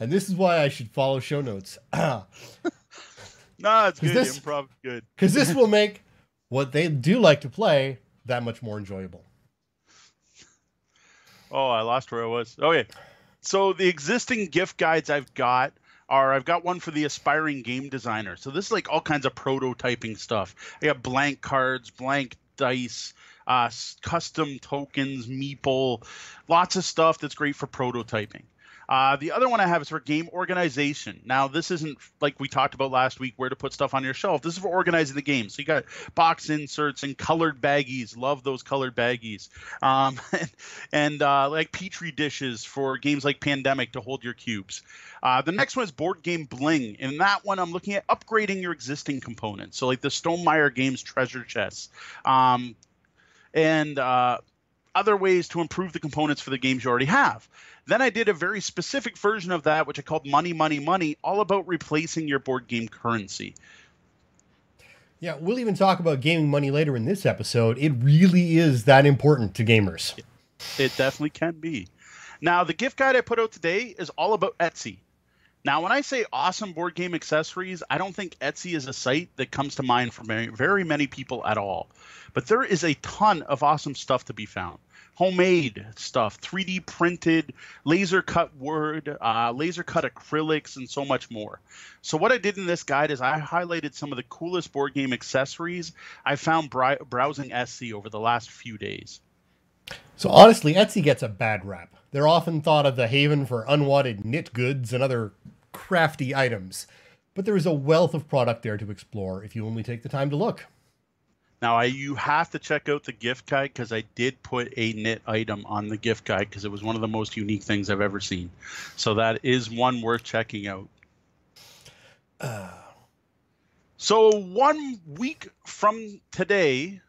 and this is why I should follow show notes. no, it's good. This, Improv good. Because this will make what they do like to play that much more enjoyable. Oh, I lost where I was. Okay. So the existing gift guides I've got are I've got one for the aspiring game designer. So this is like all kinds of prototyping stuff. I got blank cards, blank dice, uh, custom tokens, meeple, lots of stuff that's great for prototyping. Uh, the other one I have is for game organization. Now, this isn't like we talked about last week where to put stuff on your shelf. This is for organizing the game. So you got box inserts and colored baggies. Love those colored baggies. Um, and, and uh, like petri dishes for games like Pandemic to hold your cubes. Uh, the next one is board game bling. In that one, I'm looking at upgrading your existing components. So like the Stonemaier Games treasure chests. Um, and uh, other ways to improve the components for the games you already have. Then I did a very specific version of that, which I called Money, Money, Money, all about replacing your board game currency. Yeah, we'll even talk about gaming money later in this episode. It really is that important to gamers. It definitely can be. Now, the gift guide I put out today is all about Etsy. Now, when I say awesome board game accessories, I don't think Etsy is a site that comes to mind for very, very many people at all. But there is a ton of awesome stuff to be found. Homemade stuff, 3D printed, laser cut wood, uh, laser cut acrylics, and so much more. So, what I did in this guide is I highlighted some of the coolest board game accessories I found browsing Etsy over the last few days. So, honestly, Etsy gets a bad rap. They're often thought of the haven for unwanted knit goods and other crafty items. But there is a wealth of product there to explore if you only take the time to look. Now, I, you have to check out the gift guide because I did put a knit item on the gift guide because it was one of the most unique things I've ever seen. So that is one worth checking out. Uh. So one week from today,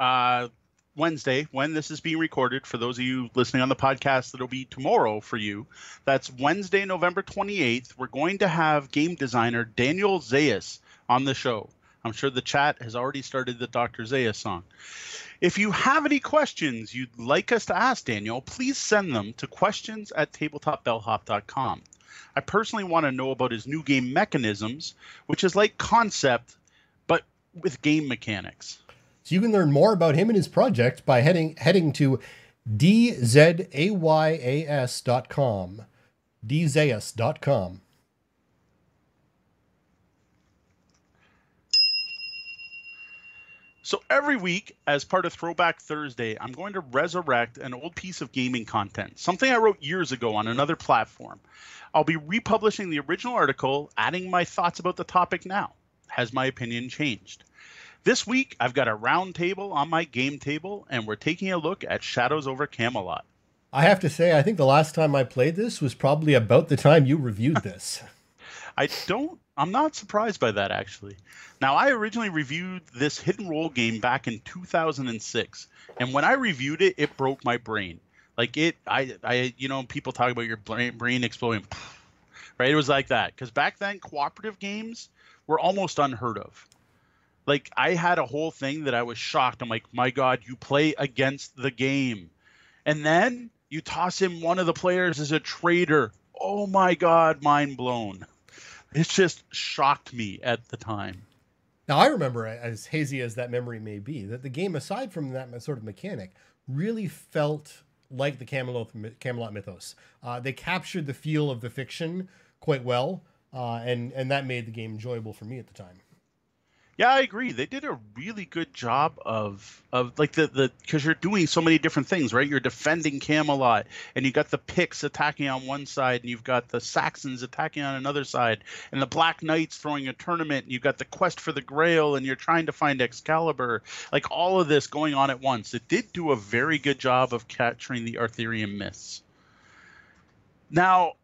uh, Wednesday, when this is being recorded, for those of you listening on the podcast, it'll be tomorrow for you. That's Wednesday, November 28th. We're going to have game designer Daniel Zayas on the show. I'm sure the chat has already started the Dr. Zayas song. If you have any questions you'd like us to ask Daniel, please send them to questions at tabletopbellhop.com. I personally want to know about his new game mechanisms, which is like concept, but with game mechanics. So you can learn more about him and his project by heading heading to dzayas.com. dzayas.com. So every week, as part of Throwback Thursday, I'm going to resurrect an old piece of gaming content, something I wrote years ago on another platform. I'll be republishing the original article, adding my thoughts about the topic now. Has my opinion changed? This week, I've got a round table on my game table, and we're taking a look at Shadows over Camelot. I have to say, I think the last time I played this was probably about the time you reviewed this. I don't I'm not surprised by that actually. Now, I originally reviewed this hidden role game back in 2006, and when I reviewed it, it broke my brain. Like it, I, I, you know, people talk about your brain, brain exploding, right? It was like that because back then, cooperative games were almost unheard of. Like I had a whole thing that I was shocked. I'm like, my God, you play against the game, and then you toss in one of the players as a traitor. Oh my God, mind blown. It just shocked me at the time. Now I remember, as hazy as that memory may be, that the game, aside from that sort of mechanic, really felt like the Camelot, Camelot mythos. Uh, they captured the feel of the fiction quite well, uh, and and that made the game enjoyable for me at the time. Yeah, I agree. They did a really good job of of like the the because you're doing so many different things, right? You're defending Camelot, and you got the Picts attacking on one side, and you've got the Saxons attacking on another side, and the Black Knights throwing a tournament, and you've got the quest for the Grail, and you're trying to find Excalibur. Like all of this going on at once. It did do a very good job of capturing the Arthurian myths. Now,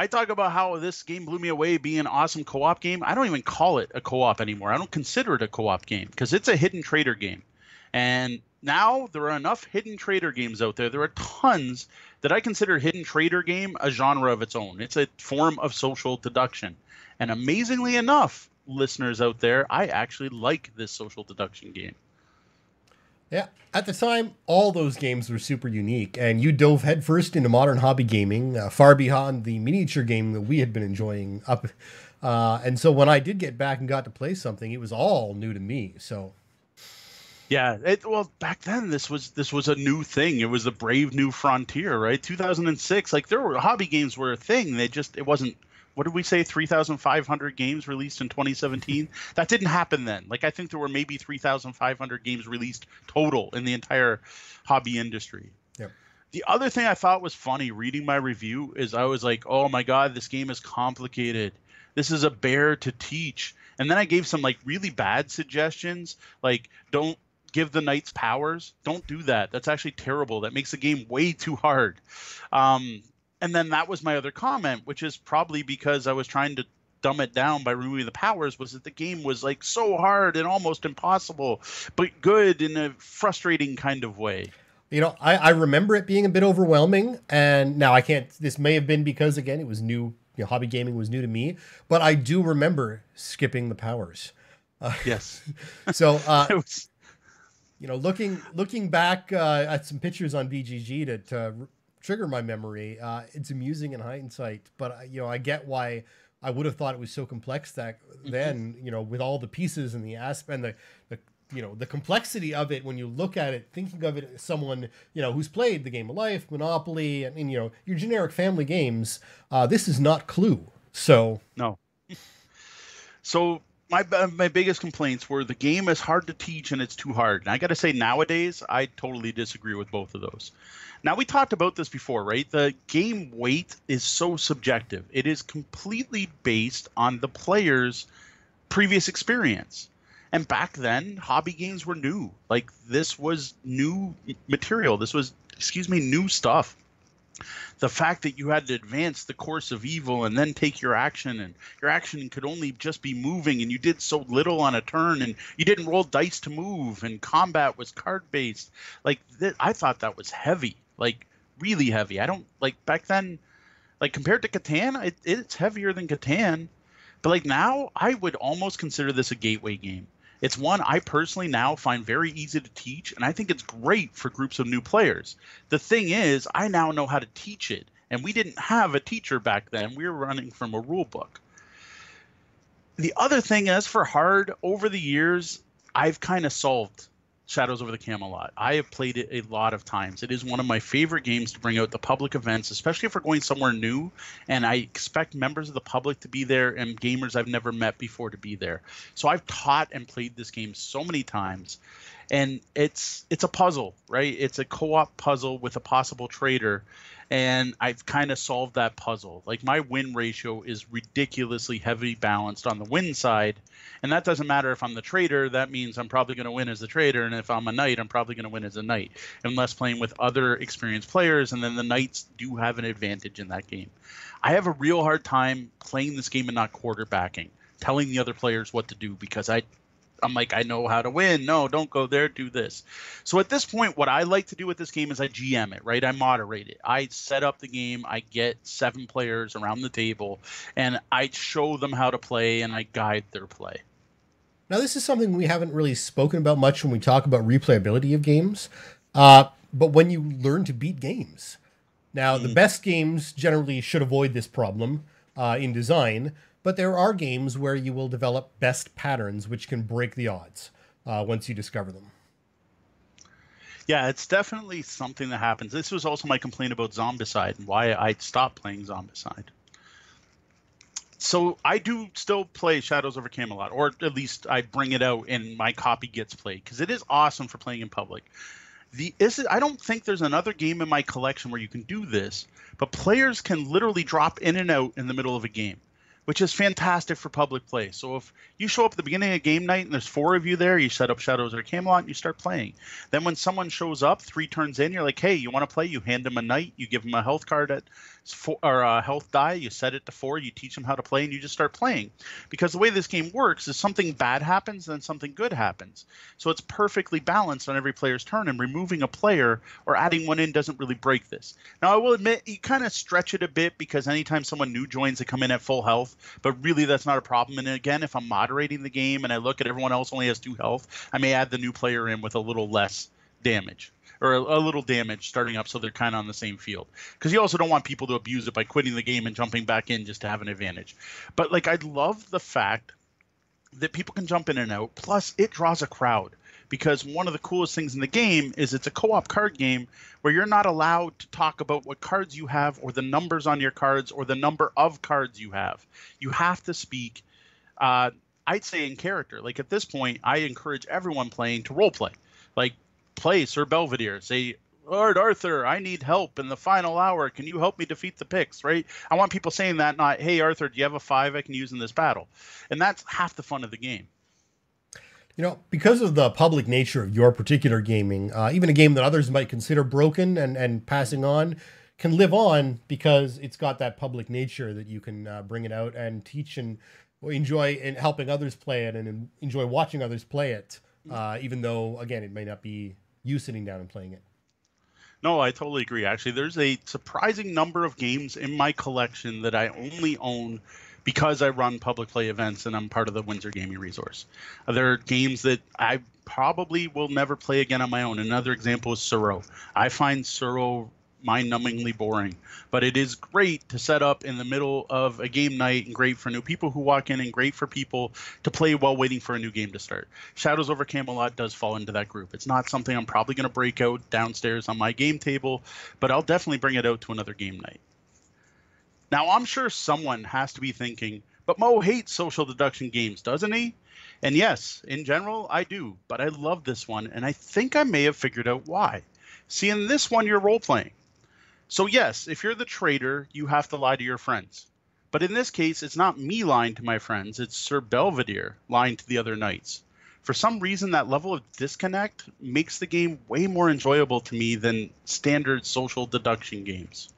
I talk about how this game blew me away being an awesome co-op game. I don't even call it a co-op anymore. I don't consider it a co-op game because it's a hidden traitor game. And now there are enough hidden traitor games out there. There are tons that I consider hidden traitor game a genre of its own. It's a form of social deduction. And amazingly enough, listeners out there, I actually like this social deduction game. Yeah, at the time, all those games were super unique, and you dove headfirst into modern hobby gaming, uh, far beyond the miniature game that we had been enjoying up. Uh, and so when I did get back and got to play something, it was all new to me. So. Yeah, it, well, back then this was this was a new thing. It was a brave new frontier, right? 2006, like there were hobby games were a thing. They just it wasn't what did we say 3500 games released in 2017 that didn't happen then. Like i think there were maybe 3500 games released total in the entire hobby industry. Yep. the other thing i thought was funny reading my review is i was like oh my god this game is complicated. This is a bear to teach. And then i gave some like really bad suggestions like don't give the knights powers. Don't do that. That's actually terrible. That makes the game way too hard. Um, and then that was my other comment, which is probably because I was trying to dumb it down by removing the powers was that the game was like so hard and almost impossible, but good in a frustrating kind of way. You know, I, I remember it being a bit overwhelming, and now I can't. This may have been because again, it was new. You know, hobby gaming was new to me, but I do remember skipping the powers. Uh, yes. so, uh, was... you know, looking looking back uh, at some pictures on BGG to, to trigger my memory. Uh, it's amusing in hindsight, but uh, you know, I get why I would have thought it was so complex that mm-hmm. then, you know, with all the pieces and the aspect and the, the you know the complexity of it when you look at it thinking of it as someone you know who's played the game of life monopoly and, and you know your generic family games uh, this is not clue so no so my uh, my biggest complaints were the game is hard to teach and it's too hard. And I got to say nowadays I totally disagree with both of those. Now we talked about this before, right? The game weight is so subjective. It is completely based on the player's previous experience. And back then, hobby games were new. Like this was new material. This was excuse me, new stuff the fact that you had to advance the course of evil and then take your action and your action could only just be moving and you did so little on a turn and you didn't roll dice to move and combat was card based like th- i thought that was heavy like really heavy. I don't like back then like compared to catan it, it's heavier than catan. But like now i would almost consider this a gateway game it's one I personally now find very easy to teach, and I think it's great for groups of new players. The thing is, I now know how to teach it, and we didn't have a teacher back then. We were running from a rule book. The other thing is for hard, over the years, I've kind of solved Shadows over the Camelot. I have played it a lot of times. It is one of my favorite games to bring out the public events, especially if we're going somewhere new. And I expect members of the public to be there and gamers I've never met before to be there. So I've taught and played this game so many times. And it's it's a puzzle, right? It's a co-op puzzle with a possible traitor and I've kind of solved that puzzle. Like my win ratio is ridiculously heavy balanced on the win side, and that doesn't matter if I'm the traitor. That means I'm probably going to win as the traitor, and if I'm a knight, I'm probably going to win as a knight, unless playing with other experienced players. And then the knights do have an advantage in that game. I have a real hard time playing this game and not quarterbacking telling the other players what to do because I I'm like, I know how to win. No, don't go there. Do this. So at this point, what I like to do with this game is I GM it, right? I moderate it. I set up the game. I get seven players around the table, and I show them how to play, and I guide their play. Now, this is something we haven't really spoken about much when we talk about replayability of games. Uh, but when you learn to beat games, now mm. the best games generally should avoid this problem uh, in design but there are games where you will develop best patterns which can break the odds uh, once you discover them. Yeah, it's definitely something that happens. This was also my complaint about Zombicide and why I stopped playing Zombicide. So I do still play Shadows over Camelot, or at least I bring it out and my copy gets played because it is awesome for playing in public. The is it, I don't think there's another game in my collection where you can do this, but players can literally drop in and out in the middle of a game which is fantastic for public play. So if you show up at the beginning of game night and there's four of you there, you set up Shadows over Camelot and you start playing. Then when someone shows up three turns in, you're like, hey, you want to play? You hand them a knight, you give them a health card at four, or a health die, you set it to four, you teach them how to play, and you just start playing. Because the way this game works is something bad happens, then something good happens. So it's perfectly balanced on every player's turn, and removing a player or adding one in doesn't really break this. Now, I will admit, you kind of stretch it a bit because anytime someone new joins, they come in at full health, but really that's not a problem. And again, if I'm moderating the game and I look at everyone else only has two health, I may add the new player in with a little less damage or a, a little damage starting up so they're kind of on the same field. Because you also don't want people to abuse it by quitting the game and jumping back in just to have an advantage. But like I love the fact that people can jump in and out. Plus, it draws a crowd because one of the coolest things in the game is it's a co-op card game where you're not allowed to talk about what cards you have or the numbers on your cards or the number of cards you have. You have to speak. Uh, I'd say in character. Like at this point, I encourage everyone playing to role play. Like play or Belvedere. Say, Lord Arthur, I need help in the final hour. Can you help me defeat the Picts? Right? I want people saying that, not, Hey Arthur, do you have a five I can use in this battle? And that's half the fun of the game. You know, because of the public nature of your particular gaming, uh, even a game that others might consider broken and, and passing on can live on because it's got that public nature that you can uh, bring it out and teach and enjoy and helping others play it and enjoy watching others play it. Uh, even though, again, it may not be you sitting down and playing it. No, I totally agree. Actually, there's a surprising number of games in my collection that I only own because I run public play events and I'm part of the Windsor Gaming Resource. There are games that I probably will never play again on my own. Another example is Tsuro. I find Tsuro mind-numbingly boring. But it is great to set up in the middle of a game night and great for new people who walk in and great for people to play while waiting for a new game to start. Shadows over Camelot does fall into that group. It's not something I'm probably going to break out downstairs on my game table, but I'll definitely bring it out to another game night. Now, I'm sure someone has to be thinking, but Mo hates social deduction games, doesn't he? And yes, in general, I do, but I love this one, and I think I may have figured out why. See, in this one, you're role playing. So, yes, if you're the traitor, you have to lie to your friends. But in this case, it's not me lying to my friends, it's Sir Belvedere lying to the other knights. For some reason, that level of disconnect makes the game way more enjoyable to me than standard social deduction games.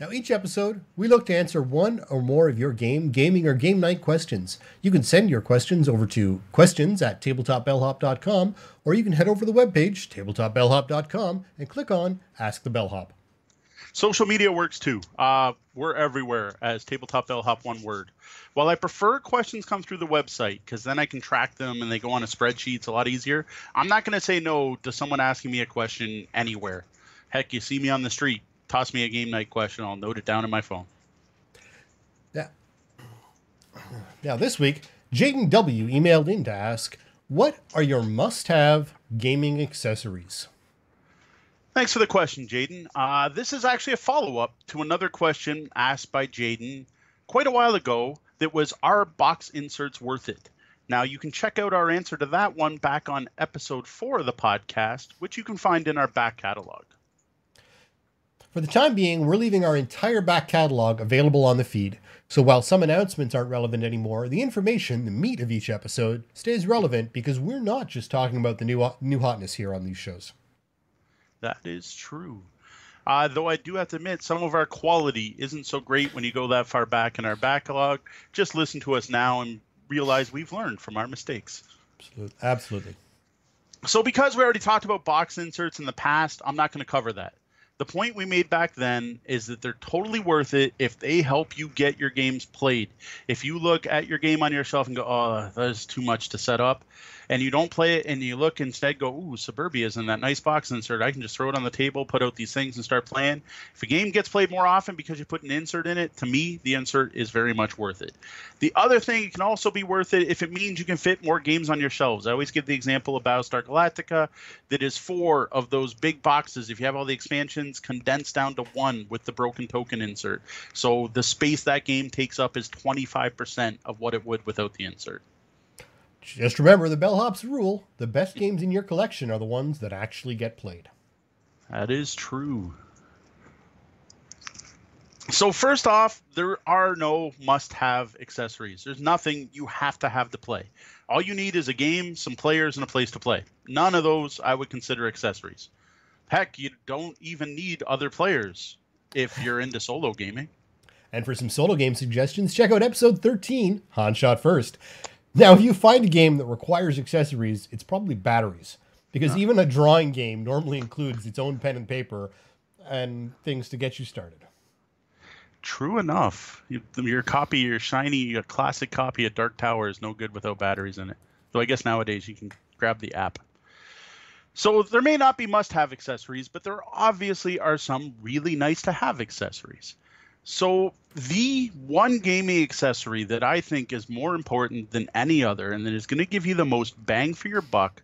Now, each episode, we look to answer one or more of your game, gaming, or game night questions. You can send your questions over to questions at tabletopbellhop.com, or you can head over to the webpage, tabletopbellhop.com, and click on Ask the Bellhop. Social media works too. Uh, we're everywhere as Tabletop Bellhop, one word. While I prefer questions come through the website because then I can track them and they go on a spreadsheet, it's a lot easier. I'm not going to say no to someone asking me a question anywhere. Heck, you see me on the street, toss me a game night question. I'll note it down in my phone. Yeah. Now, this week, Jaden W. emailed in to ask, What are your must have gaming accessories? Thanks for the question, Jaden. Uh, this is actually a follow up to another question asked by Jaden quite a while ago that was Are box inserts worth it? Now, you can check out our answer to that one back on episode four of the podcast, which you can find in our back catalog. For the time being, we're leaving our entire back catalog available on the feed. So while some announcements aren't relevant anymore, the information, the meat of each episode, stays relevant because we're not just talking about the new new hotness here on these shows. That is true. Uh, though I do have to admit, some of our quality isn't so great when you go that far back in our backlog. Just listen to us now and realize we've learned from our mistakes. Absolutely. Absolutely. So, because we already talked about box inserts in the past, I'm not going to cover that. The point we made back then is that they're totally worth it if they help you get your games played. If you look at your game on your shelf and go, oh, that is too much to set up, and you don't play it and you look instead go ooh suburbia is in that nice box insert. I can just throw it on the table put out these things and start playing. If a game gets played more often because you put an insert in it to me the insert is very much worth it. The other thing it can also be worth it if it means you can fit more games on your shelves. I always give the example of battlestar galactica that is four of those big boxes. If you have all the expansions condensed down to one with the broken token insert so the space that game takes up is 25% of what it would without the insert just remember the bellhop's rule the best games in your collection are the ones that actually get played. That is true. So, first off, there are no must have accessories. There's nothing you have to have to play. All you need is a game, some players, and a place to play. None of those I would consider accessories. Heck, you don't even need other players if you're into solo gaming. And for some solo game suggestions, check out episode 13, Han Shot First. Now, if you find a game that requires accessories, it's probably batteries. Because even a drawing game normally includes its own pen and paper and things to get you started. True enough. Your copy, your shiny, your classic copy of Dark Tower is no good without batteries in it. Though I guess nowadays you can grab the app. So there may not be must have accessories, but there obviously are some really nice to have accessories. So the one gaming accessory that I think is more important than any other and that is going to give you the most bang for your buck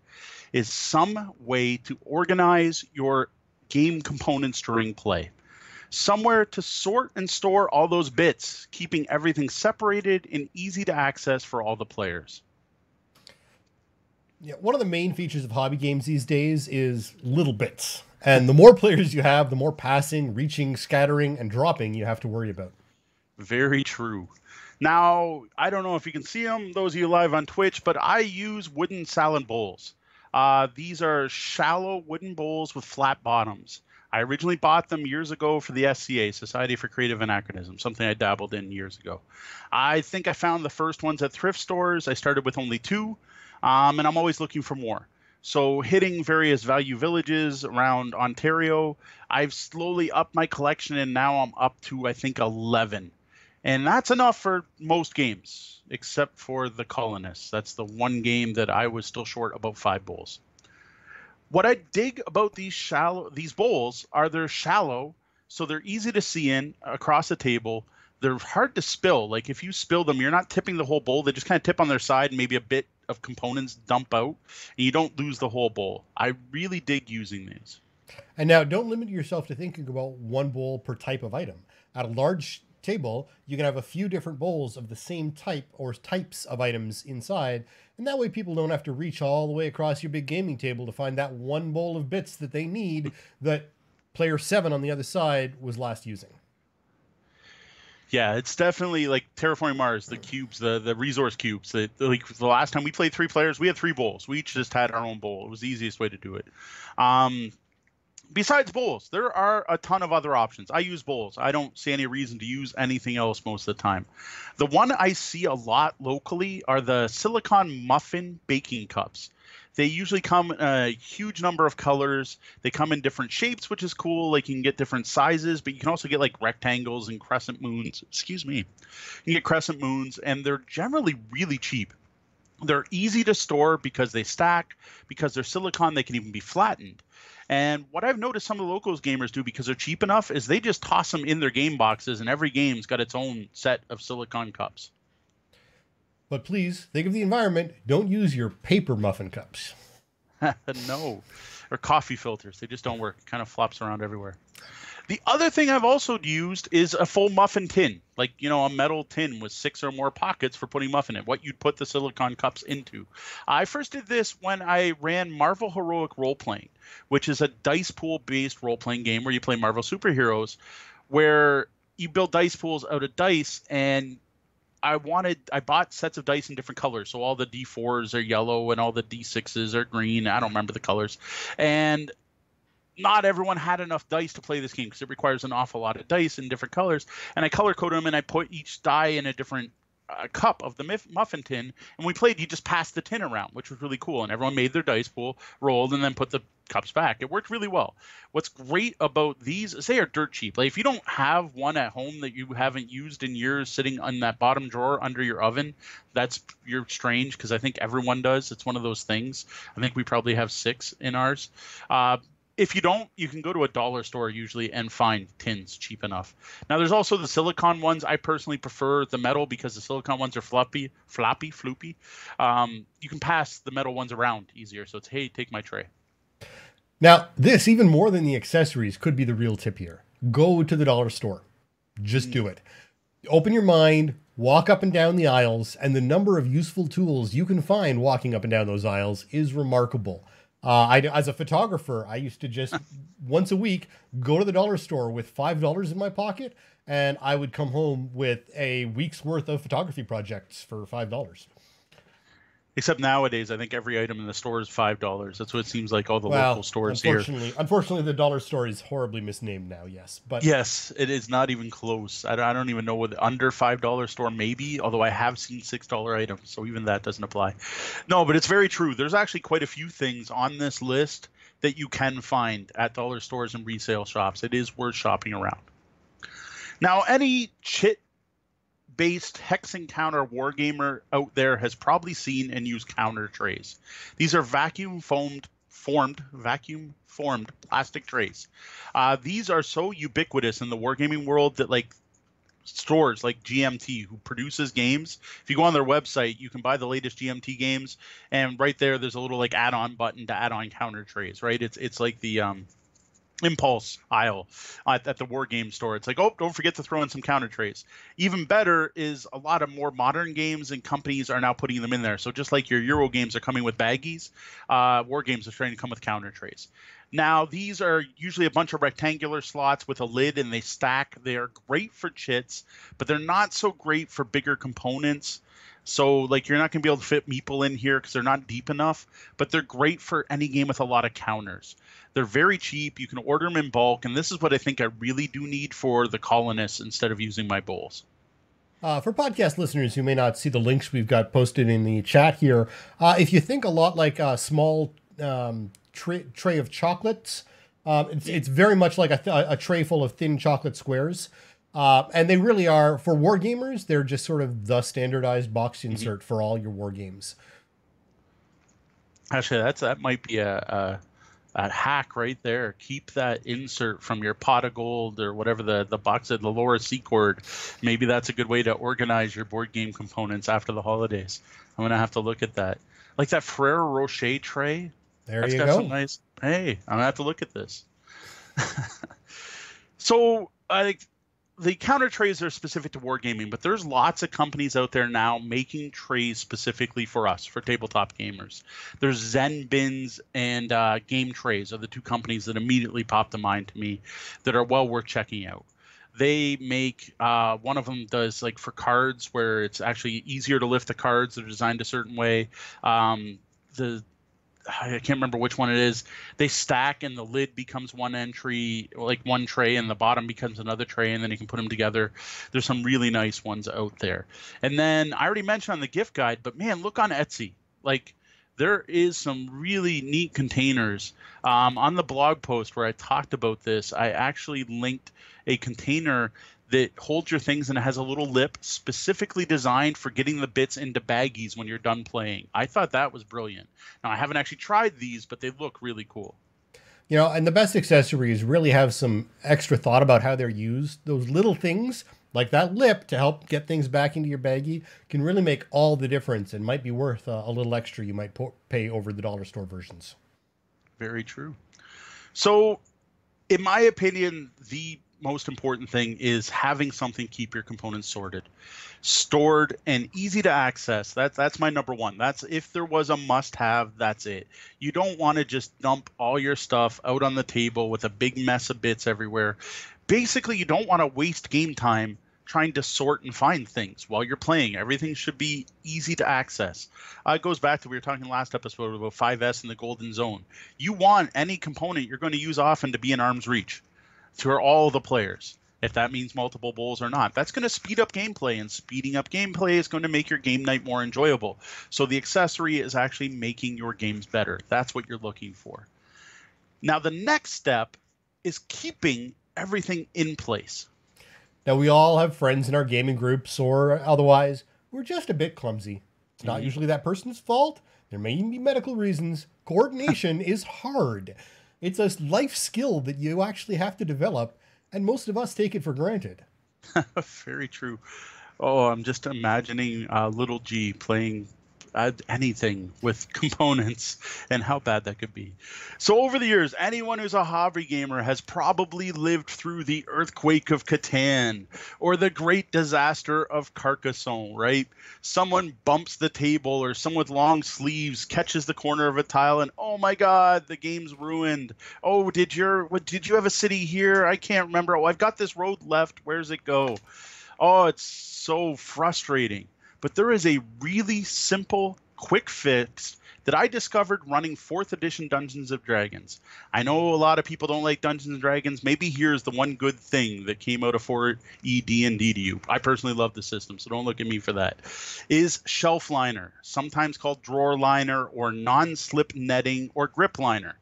is some way to organize your game components during play. Somewhere to sort and store all those bits, keeping everything separated and easy to access for all the players. Yeah, one of the main features of hobby games these days is little bits. And the more players you have, the more passing, reaching, scattering, and dropping you have to worry about. Very true. Now, I don't know if you can see them, those of you live on Twitch, but I use wooden salad bowls. Uh, these are shallow wooden bowls with flat bottoms. I originally bought them years ago for the SCA, Society for Creative Anachronism, something I dabbled in years ago. I think I found the first ones at thrift stores. I started with only two, um, and I'm always looking for more. So, hitting various value villages around Ontario, I've slowly upped my collection, and now I'm up to, I think, 11. And that's enough for most games, except for the Colonists. That's the one game that I was still short about five bowls. What I dig about these shallow these bowls are they're shallow, so they're easy to see in across the table. They're hard to spill. Like if you spill them, you're not tipping the whole bowl. They just kind of tip on their side and maybe a bit of components dump out, and you don't lose the whole bowl. I really dig using these. And now, don't limit yourself to thinking about one bowl per type of item. At a large table, you can have a few different bowls of the same type or types of items inside, and that way people don't have to reach all the way across your big gaming table to find that one bowl of bits that they need that player seven on the other side was last using. Yeah, it's definitely like terraforming Mars, the cubes, the the resource cubes. That like the last time we played three players, we had three bowls. We each just had our own bowl. It was the easiest way to do it. Um, besides bowls, there are a ton of other options. I use bowls. I don't see any reason to use anything else most of the time. The one I see a lot locally are the silicon muffin baking cups. They usually come in a huge number of colors. They come in different shapes, which is cool. Like you can get different sizes, but you can also get like rectangles and crescent moons. Excuse me. You get crescent moons, and they're generally really cheap. They're easy to store because they stack, because they're silicon, they can even be flattened. And what I've noticed some of the locals gamers do because they're cheap enough is they just toss them in their game boxes, and every game's got its own set of silicon cups. But please think of the environment. Don't use your paper muffin cups. no, or coffee filters. They just don't work. It kind of flops around everywhere. The other thing I've also used is a full muffin tin, like you know a metal tin with six or more pockets for putting muffin in. What you'd put the silicon cups into. I first did this when I ran Marvel Heroic Role Playing, which is a dice pool based role playing game where you play Marvel superheroes, where you build dice pools out of dice and I wanted I bought sets of dice in different colors. So all the D4s are yellow and all the D6s are green. I don't remember the colors. And not everyone had enough dice to play this game because it requires an awful lot of dice in different colors. And I color coded them and I put each die in a different uh, cup of the muffin tin. And we played, you just passed the tin around, which was really cool. And everyone made their dice pool, rolled, and then put the cups back. It worked really well. What's great about these is they are dirt cheap. Like if you don't have one at home that you haven't used in years sitting in that bottom drawer under your oven, that's you're strange because I think everyone does. It's one of those things. I think we probably have six in ours. Uh, if you don't, you can go to a dollar store usually and find tins cheap enough. Now, there's also the silicon ones. I personally prefer the metal because the silicon ones are floppy, floppy, floopy. Um, you can pass the metal ones around easier. So it's hey, take my tray. Now, this even more than the accessories could be the real tip here. Go to the dollar store. Just do it. Open your mind, walk up and down the aisles, and the number of useful tools you can find walking up and down those aisles is remarkable. Uh, I, as a photographer, I used to just once a week go to the dollar store with five dollars in my pocket, and I would come home with a week's worth of photography projects for five dollars. Except nowadays, I think every item in the store is five dollars. That's what it seems like all the well, local stores unfortunately, here. Unfortunately, the dollar store is horribly misnamed now. Yes, but yes, it is not even close. I don't, I don't even know what the under five dollar store maybe. Although I have seen six dollar items, so even that doesn't apply. No, but it's very true. There's actually quite a few things on this list that you can find at dollar stores and resale shops. It is worth shopping around. Now, any chit based hex encounter wargamer out there has probably seen and used counter trays. These are vacuum foamed formed vacuum formed plastic trays. Uh, these are so ubiquitous in the wargaming world that like stores like GMT who produces games. If you go on their website, you can buy the latest GMT games, and right there, there's a little like add-on button to add on counter trays. Right? It's it's like the um, impulse aisle at, at, the war game store. It's like oh don't forget to throw in some counter trays even better is a lot of more modern games and companies are now putting them in there. So just like your euro games are coming with baggies uh, war games are starting to come with counter trays now these are usually a bunch of rectangular slots with a lid and they stack. They are great for chits but they're not so great for bigger components. So like you're not going to be able to fit meeple in here because they're not deep enough, but they're great for any game with a lot of counters. They're very cheap. You can order them in bulk, and this is what I think I really do need for the colonists instead of using my bowls. Uh, for podcast listeners who may not see the links we've got posted in the chat here, uh, if you think a lot like a small um, tray, tray of chocolates, um, it's, it's very much like a, a tray full of thin chocolate squares. Uh, and they really are for war gamers. They're just sort of the standardized box mm-hmm. insert mm-hmm. for all your war games. Actually, that's that might be a, a, a hack right there. Keep that insert from your pot of gold or whatever the the box of the Laura Secord. Maybe that's a good way to organize your board game components after the holidays. I'm gonna have to look at that. Like that Ferrero Rocher tray. There that's you got go. Some nice. Hey, I'm gonna have to look at this. so I think the counter trays are specific to wargaming, but there's lots of companies out there now making trays specifically for us, for tabletop gamers. There's Zen Bins and uh, Game Trays are the two companies that immediately pop to mind to me that are well worth checking out. They make uh, one of them does like for cards where it's actually easier to lift the cards. They're designed a certain way. Um, the I can't remember which one it is. They stack and the lid becomes one entry, like one tray, and the bottom becomes another tray, and then you can put them together. There's some really nice ones out there. And then I already mentioned on the gift guide, but man, look on Etsy. Like there is some really neat containers. Um, on the blog post where I talked about this, I actually linked a container that holds your things and it has a little lip specifically designed for getting the bits into baggies when you're done playing. I thought that was brilliant. Now I haven't actually tried these, but they look really cool. You know, and the best accessories really have some extra thought about how they're used. Those little things like that lip to help get things back into your baggie can really make all the difference and might be worth uh, a little extra you might po- pay over the dollar store versions. Very true. So, in my opinion, the most important thing is having something keep your components sorted stored and easy to access that that's my number one that's if there was a must have that's it you don't want to just dump all your stuff out on the table with a big mess of bits everywhere basically you don't want to waste game time trying to sort and find things while you're playing. Everything should be easy to access. Uh, it goes back to we were talking last episode about 5S and the golden zone. You want any component you're going to use often to be in arm's reach for all the players. If that means multiple bowls or not, that's going to speed up gameplay, and speeding up gameplay is going to make your game night more enjoyable. So the accessory is actually making your games better. That's what you're looking for. Now, the next step is keeping everything in place. Now, we all have friends in our gaming groups or otherwise We're just a bit clumsy. It's not mm-hmm. usually that person's fault. There may even be medical reasons. Coordination is hard. It's a life skill that you actually have to develop, and most of us take it for granted. Very true. Oh, I'm just imagining uh, little G playing anything with components and how bad that could be. So, over the years, anyone who's a hobby gamer has probably lived through the earthquake of Catan or the great disaster of Carcassonne, right? Someone bumps the table or someone with long sleeves catches the corner of a tile and oh my god, the game's ruined. Oh, did your what did you have a city here? I can't remember. Oh, I've got this road left. Where's it go? Oh, it's so frustrating. But there is a really simple, quick fix that I discovered running fourth edition Dungeons of Dragons. I know a lot of people don't like Dungeons and Dragons. Maybe here's the one good thing that came out of 4E D&D to you. I personally love the system, so don't look at me for that. Is shelf liner, sometimes called drawer liner or non-slip netting or grip liner.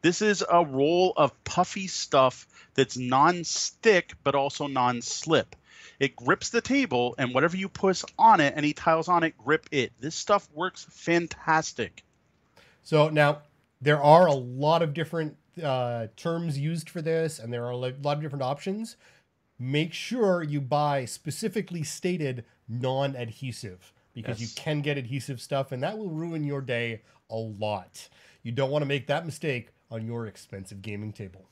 This is a roll of puffy stuff that's non-stick but also non-slip. It grips the table, and whatever you push on it, any tiles on it, grip it. This stuff works fantastic. So now there are a lot of different uh, terms used for this, and there are a lot of different options. Make sure you buy specifically stated non-adhesive because yes. you can get adhesive stuff, and that will ruin your day a lot. You don't want to make that mistake on your expensive gaming table.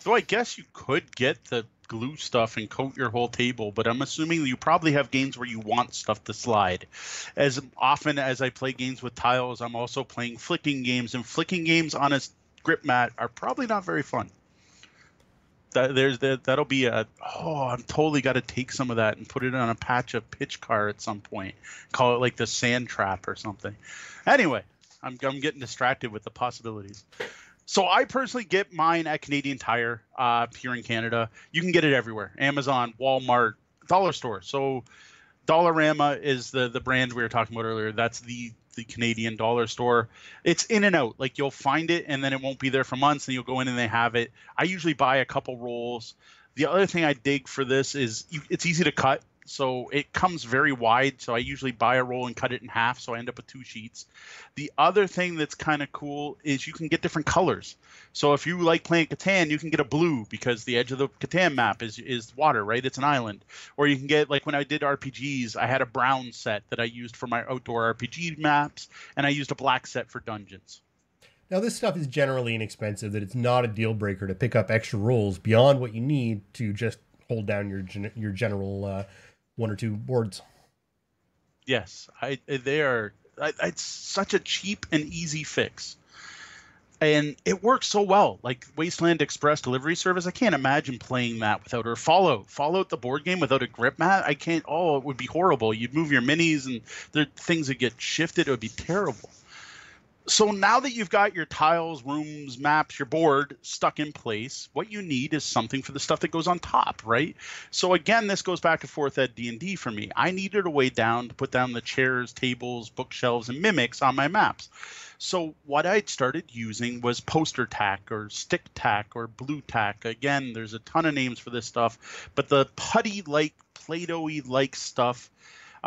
So I guess you could get the glue stuff and coat your whole table, but I'm assuming you probably have games where you want stuff to slide. As often as I play games with tiles, I'm also playing flicking games, and flicking games on a grip mat are probably not very fun. That there's that that'll be a oh I'm totally got to take some of that and put it on a patch of pitch car at some point. Call it like the sand trap or something. Anyway, I'm I'm getting distracted with the possibilities. So I personally get mine at Canadian Tire uh, here in Canada. You can get it everywhere: Amazon, Walmart, dollar store. So Dollarama is the the brand we were talking about earlier. That's the the Canadian dollar store. It's in and out. Like you'll find it and then it won't be there for months and you'll go in and they have it. I usually buy a couple rolls. The other thing I dig for this is you, it's easy to cut so it comes very wide. So I usually buy a roll and cut it in half. So I end up with two sheets. The other thing that's kind of cool is you can get different colors. So if you like playing Catan, you can get a blue because the edge of the Catan map is is water, right? It's an island. Or you can get like when I did RPGs, I had a brown set that I used for my outdoor RPG maps, and I used a black set for dungeons. Now, this stuff is generally inexpensive, that it's not a deal breaker to pick up extra rolls beyond what you need to just hold down your your general uh, one or two boards. Yes, I they are. I, it's such a cheap and easy fix, and it works so well. Like Wasteland Express delivery service, I can't imagine playing that without or Fallout. Fallout the board game without a grip mat, I can't. Oh, it would be horrible. You'd move your minis and there things would get shifted. It would be terrible so now that you've got your tiles, rooms, maps, your board stuck in place, what you need is something for the stuff that goes on top, right? So again, this goes back to fourth ed D&D for me. I needed a way down to put down the chairs, tables, bookshelves, and mimics on my maps. So what I'd started using was poster tack or stick tack or blue tack. Again, there's a ton of names for this stuff, but the putty like Play-Doh-y like stuff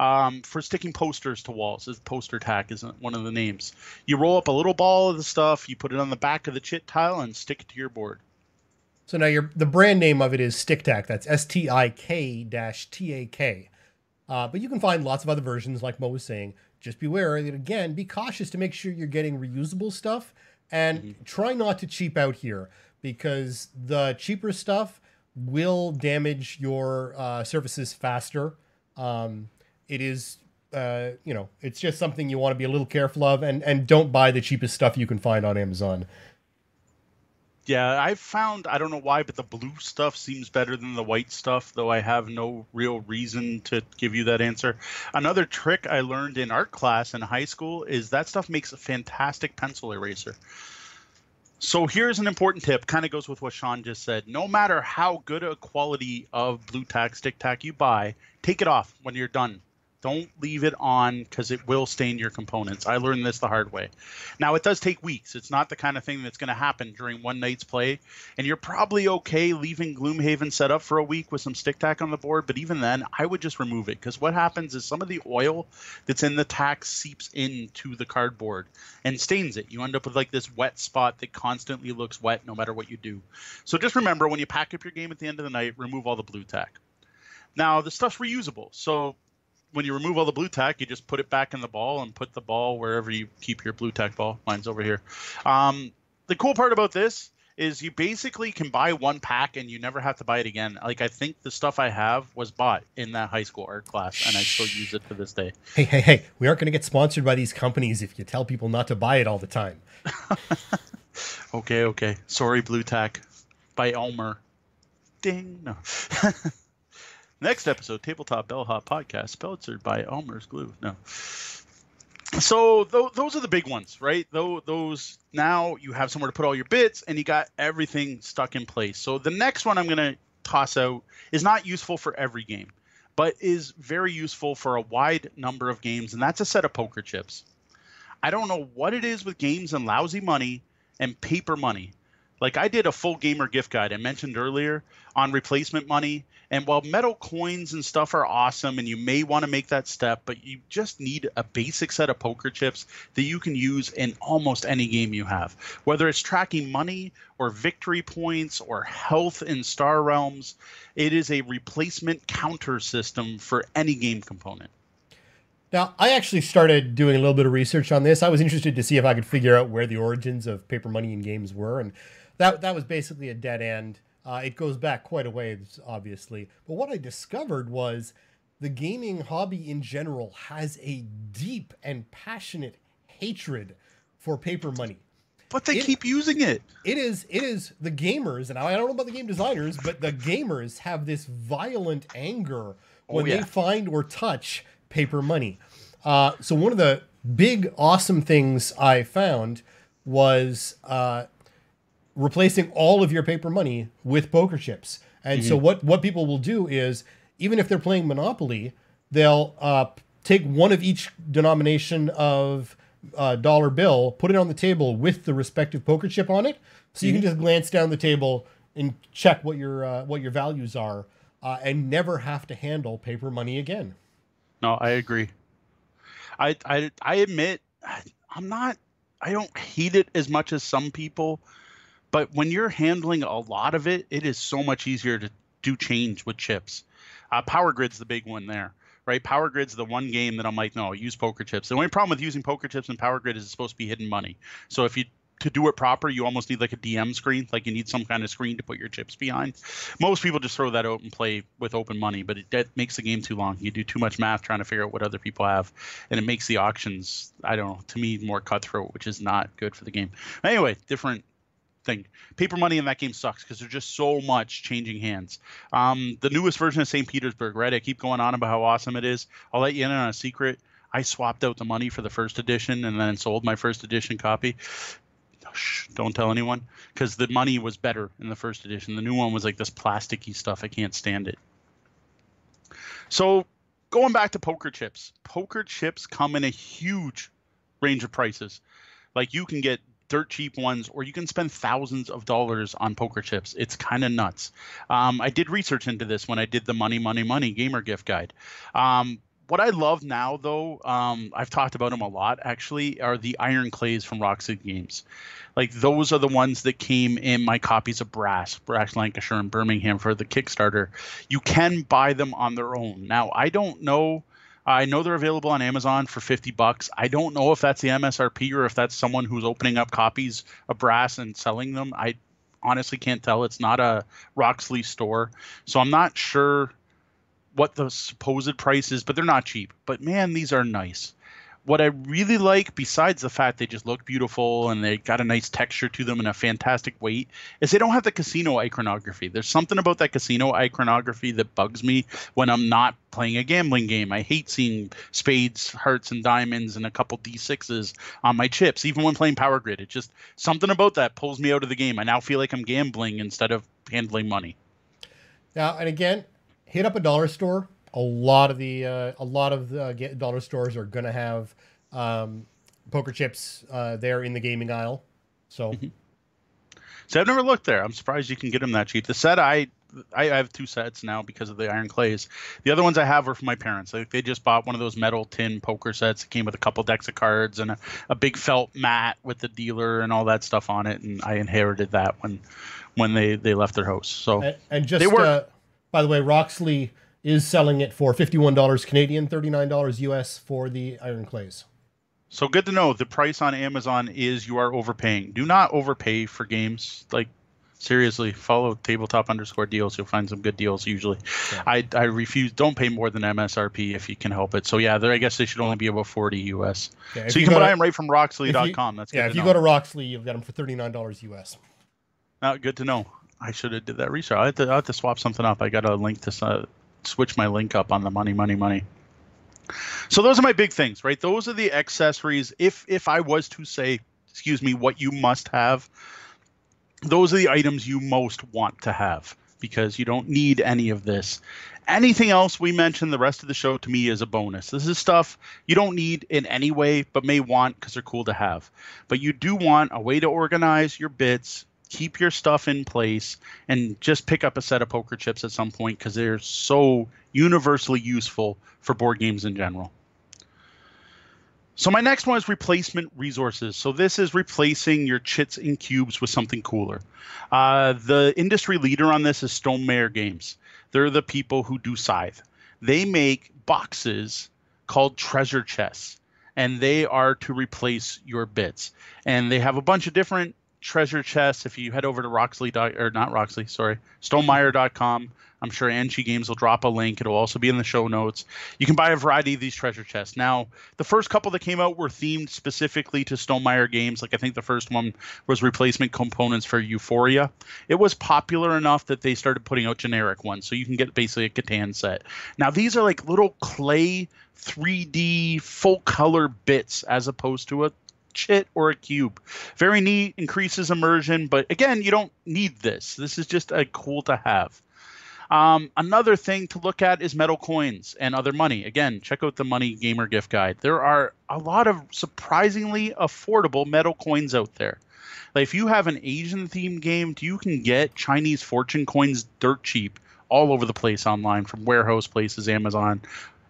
um, for sticking posters to walls. Is poster tack is one of the names. You roll up a little ball of the stuff, you put it on the back of the chit tile, and stick it to your board. So now your the brand name of it is Stik-Tak. That's S T I K dash T A K. Uh, but you can find lots of other versions, like Mo was saying. Just beware that again, be cautious to make sure you're getting reusable stuff, and mm-hmm. try not to cheap out here because the cheaper stuff will damage your uh, surfaces faster. Um, it is, uh, you know, it's just something you want to be a little careful of, and and don't buy the cheapest stuff you can find on Amazon. Yeah, I've found I don't know why, but the blue stuff seems better than the white stuff, though I have no real reason to give you that answer. Another trick I learned in art class in high school is that stuff makes a fantastic pencil eraser. So here's an important tip, kind of goes with what Sean just said. No matter how good a quality of blue tack, stick tack you buy, take it off when you're done. Don't leave it on because it will stain your components. I learned this the hard way. Now, it does take weeks. It's not the kind of thing that's going to happen during one night's play. And you're probably okay leaving Gloomhaven set up for a week with some Stik-Tak on the board. But even then, I would just remove it because what happens is some of the oil that's in the tack seeps into the cardboard and stains it. You end up with like this wet spot that constantly looks wet no matter what you do. So just remember when you pack up your game at the end of the night, remove all the blue tack. Now, the stuff's reusable. So when you remove all the blue tack, you just put it back in the ball and put the ball wherever you keep your blue tack ball. Mine's over here. Um, the cool part about this is you basically can buy one pack and you never have to buy it again. Like I think the stuff I have was bought in that high school art class and I still use it to this day. Hey, hey, hey, we aren't going to get sponsored by these companies if you tell people not to buy it all the time. okay, okay. Sorry, Blue Tack by Elmer. Ding. No. Next episode, Tabletop Bellhop Podcast, sponsored by Elmer's Glue. No. So th- those are the big ones, right? Th- those now you have somewhere to put all your bits, and you got everything stuck in place. So the next one I'm going to toss out is not useful for every game, but is very useful for a wide number of games, and that's a set of poker chips. I don't know what it is with games and lousy money and paper money. Like I did a full gamer gift guide I mentioned earlier on replacement money and while metal coins and stuff are awesome, and you may want to make that step, but you just need a basic set of poker chips that you can use in almost any game you have. Whether it's tracking money or victory points or health in Star Realms, it is a replacement counter system for any game component. Now, I actually started doing a little bit of research on this. I was interested to see if I could figure out where the origins of paper money in games were, and that that was basically a dead end. Uh, it goes back quite a ways, obviously. But what I discovered was the gaming hobby in general has a deep and passionate hatred for paper money. But they it, keep using it. It is it is the gamers, and I don't know about the game designers, but the gamers have this violent anger oh, when oh, yeah. they find or touch paper money. Uh, so one of the big awesome things I found was uh, replacing all of your paper money with poker chips. And mm-hmm. so what what people will do is even if they're playing Monopoly, they'll uh, take one of each denomination of uh, dollar bill, put it on the table with the respective poker chip on it, so mm-hmm. you can mm-hmm. just glance down the table and check what your uh, what your values are, uh, and never have to handle paper money again. No, I agree. I I I admit I'm not. I don't hate it as much as some people but when you're handling a lot of it, it is so much easier to do change with chips. Uh, Power Grid's the big one there, right? Power Grid's the one game that I'm like, no, use poker chips. The only problem with using poker chips and Power Grid is it's supposed to be hidden money. So if you to do it proper, you almost need like a DM screen. Like you need some kind of screen to put your chips behind. Most people just throw that out and play with open money, but it that makes the game too long. You do too much math trying to figure out what other people have, and it makes the auctions, I don't know, to me more cutthroat, which is not good for the game. Anyway, different thing. Paper money in that game sucks because there's just so much changing hands. Um, the newest version of St. Petersburg, right? I keep going on about how awesome it is. I'll let you in on a secret. I swapped out the money for the first edition and then sold my first edition copy. Shh, don't tell anyone because the money was better in the first edition. The new one was like this plasticky stuff. I can't stand it. So going back to poker chips, poker chips come in a huge range of prices. Like you can get dirt cheap ones, or you can spend thousands of dollars on poker chips. It's kind of nuts. Um, I did research into this when I did the Money, Money, Money gamer gift guide. Um, what I love now, though, um, I've talked about them a lot actually, are the Iron Clays from Roxley Games. Like those are the ones that came in my copies of Brass, Brass Lancashire and Birmingham for the Kickstarter. You can buy them on their own. Now I don't know. I know they're available on Amazon for 50 bucks. I don't know if that's the MSRP or if that's someone who's opening up copies of Brass and selling them. I honestly can't tell. It's not a Roxley store, so I'm not sure what the supposed price is, but they're not cheap. But man, these are nice. What I really like, besides the fact they just look beautiful and they got a nice texture to them and a fantastic weight, is they don't have the casino iconography. There's something about that casino iconography that bugs me when I'm not playing a gambling game. I hate seeing spades, hearts, and diamonds and a couple d6s on my chips, even when playing Power Grid. It's just something about that pulls me out of the game. I now feel like I'm gambling instead of handling money. Now, and again, hit up a dollar store. A lot of the uh, a lot of the dollar stores are going to have um, poker chips uh, there in the gaming aisle. So, mm-hmm. so I've never looked there. I'm surprised you can get them that cheap. The set I I have two sets now because of the iron clays. The other ones I have are from my parents. Like they just bought one of those metal tin poker sets. It came with a couple decks of cards and a, a big felt mat with the dealer and all that stuff on it. And I inherited that when when they they left their house. So and, and just they were. Uh, by the way, Roxley is selling it for $51 Canadian, $39 US for the iron clays. So good to know. The price on Amazon is you are overpaying. Do not overpay for games. Like seriously, follow tabletop underscore deals. You'll find some good deals usually. Yeah. I, I refuse. Don't pay more than MSRP if you can help it. So yeah, I guess they should only be about 40 US. Yeah, so you, you can buy them right from Roxley.com. That's yeah. if you know. go to Roxley, you've got them for $39 US. Uh, good to know. I should have did that research. I have to, I have to swap something up. I got a link to uh, switch my link up on the money, money, money. So those are my big things, right? Those are the accessories. If if I was to say, excuse me, what you must have, those are the items you most want to have because you don't need any of this. Anything else we mentioned the rest of the show to me is a bonus. This is stuff you don't need in any way, but may want because they're cool to have. But you do want a way to organize your bits, keep your stuff in place and just pick up a set of poker chips at some point because they're so universally useful for board games in general. So my next one is replacement resources. So this is replacing your chits and cubes with something cooler. Uh, the industry leader on this is Stone Stonemaier Games. They're the people who do Scythe. They make boxes called treasure chests, and they are to replace your bits. And they have a bunch of different treasure chests. If you head over to Roxley or not Roxley, sorry, Stonemaier.com, I'm sure Anchi Games will drop a link. It'll also be in the show notes. You can buy a variety of these treasure chests. Now, the first couple that came out were themed specifically to Stonemaier Games. Like I think the first one was replacement components for Euphoria. It was popular enough that they started putting out generic ones, so you can get basically a Catan set. Now these are like little clay 3D full color bits as opposed to a chit or a cube. Very neat, increases immersion, but again, you don't need this. This is just a cool to have. Um, another thing to look at is metal coins and other money. Again, check out the Money Gamer gift guide. There are a lot of surprisingly affordable metal coins out there. Like if you have an Asian themed game, you can get Chinese fortune coins dirt cheap all over the place online from warehouse places, Amazon,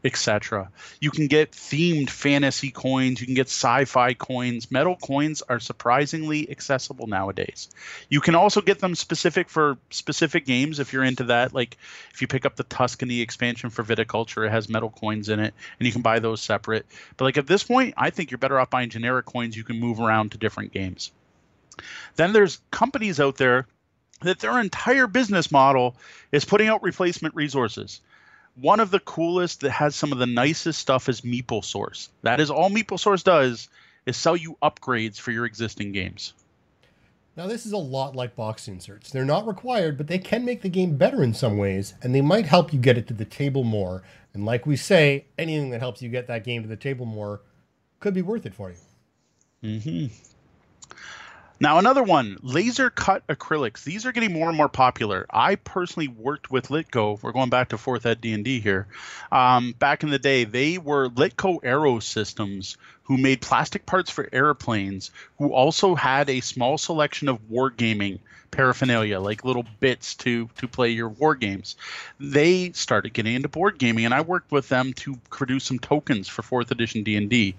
etc. You can get themed fantasy coins, you can get sci-fi coins. Metal coins are surprisingly accessible nowadays. You can also get them specific for specific games if you're into that. Like if you pick up the Tuscany expansion for Viticulture, it has metal coins in it, and you can buy those separate. But like at this point, I think you're better off buying generic coins you can move around to different games. Then there's companies out there that their entire business model is putting out replacement resources one of the coolest that has some of the nicest stuff is Meeple Source. That is all Meeple Source does is sell you upgrades for your existing games. Now this is a lot like box inserts. They're not required, but they can make the game better in some ways, and they might help you get it to the table more. And like we say, anything that helps you get that game to the table more could be worth it for you. Mm-hmm. Now another one, laser cut acrylics. These are getting more and more popular. I personally worked with Litko. We're going back to fourth ed D and D here. Um, back in the day, they were Litko Aero Systems who made plastic parts for airplanes. Who also had a small selection of wargaming paraphernalia, like little bits to to play your war games. They started getting into board gaming, and I worked with them to produce some tokens for fourth edition D and D.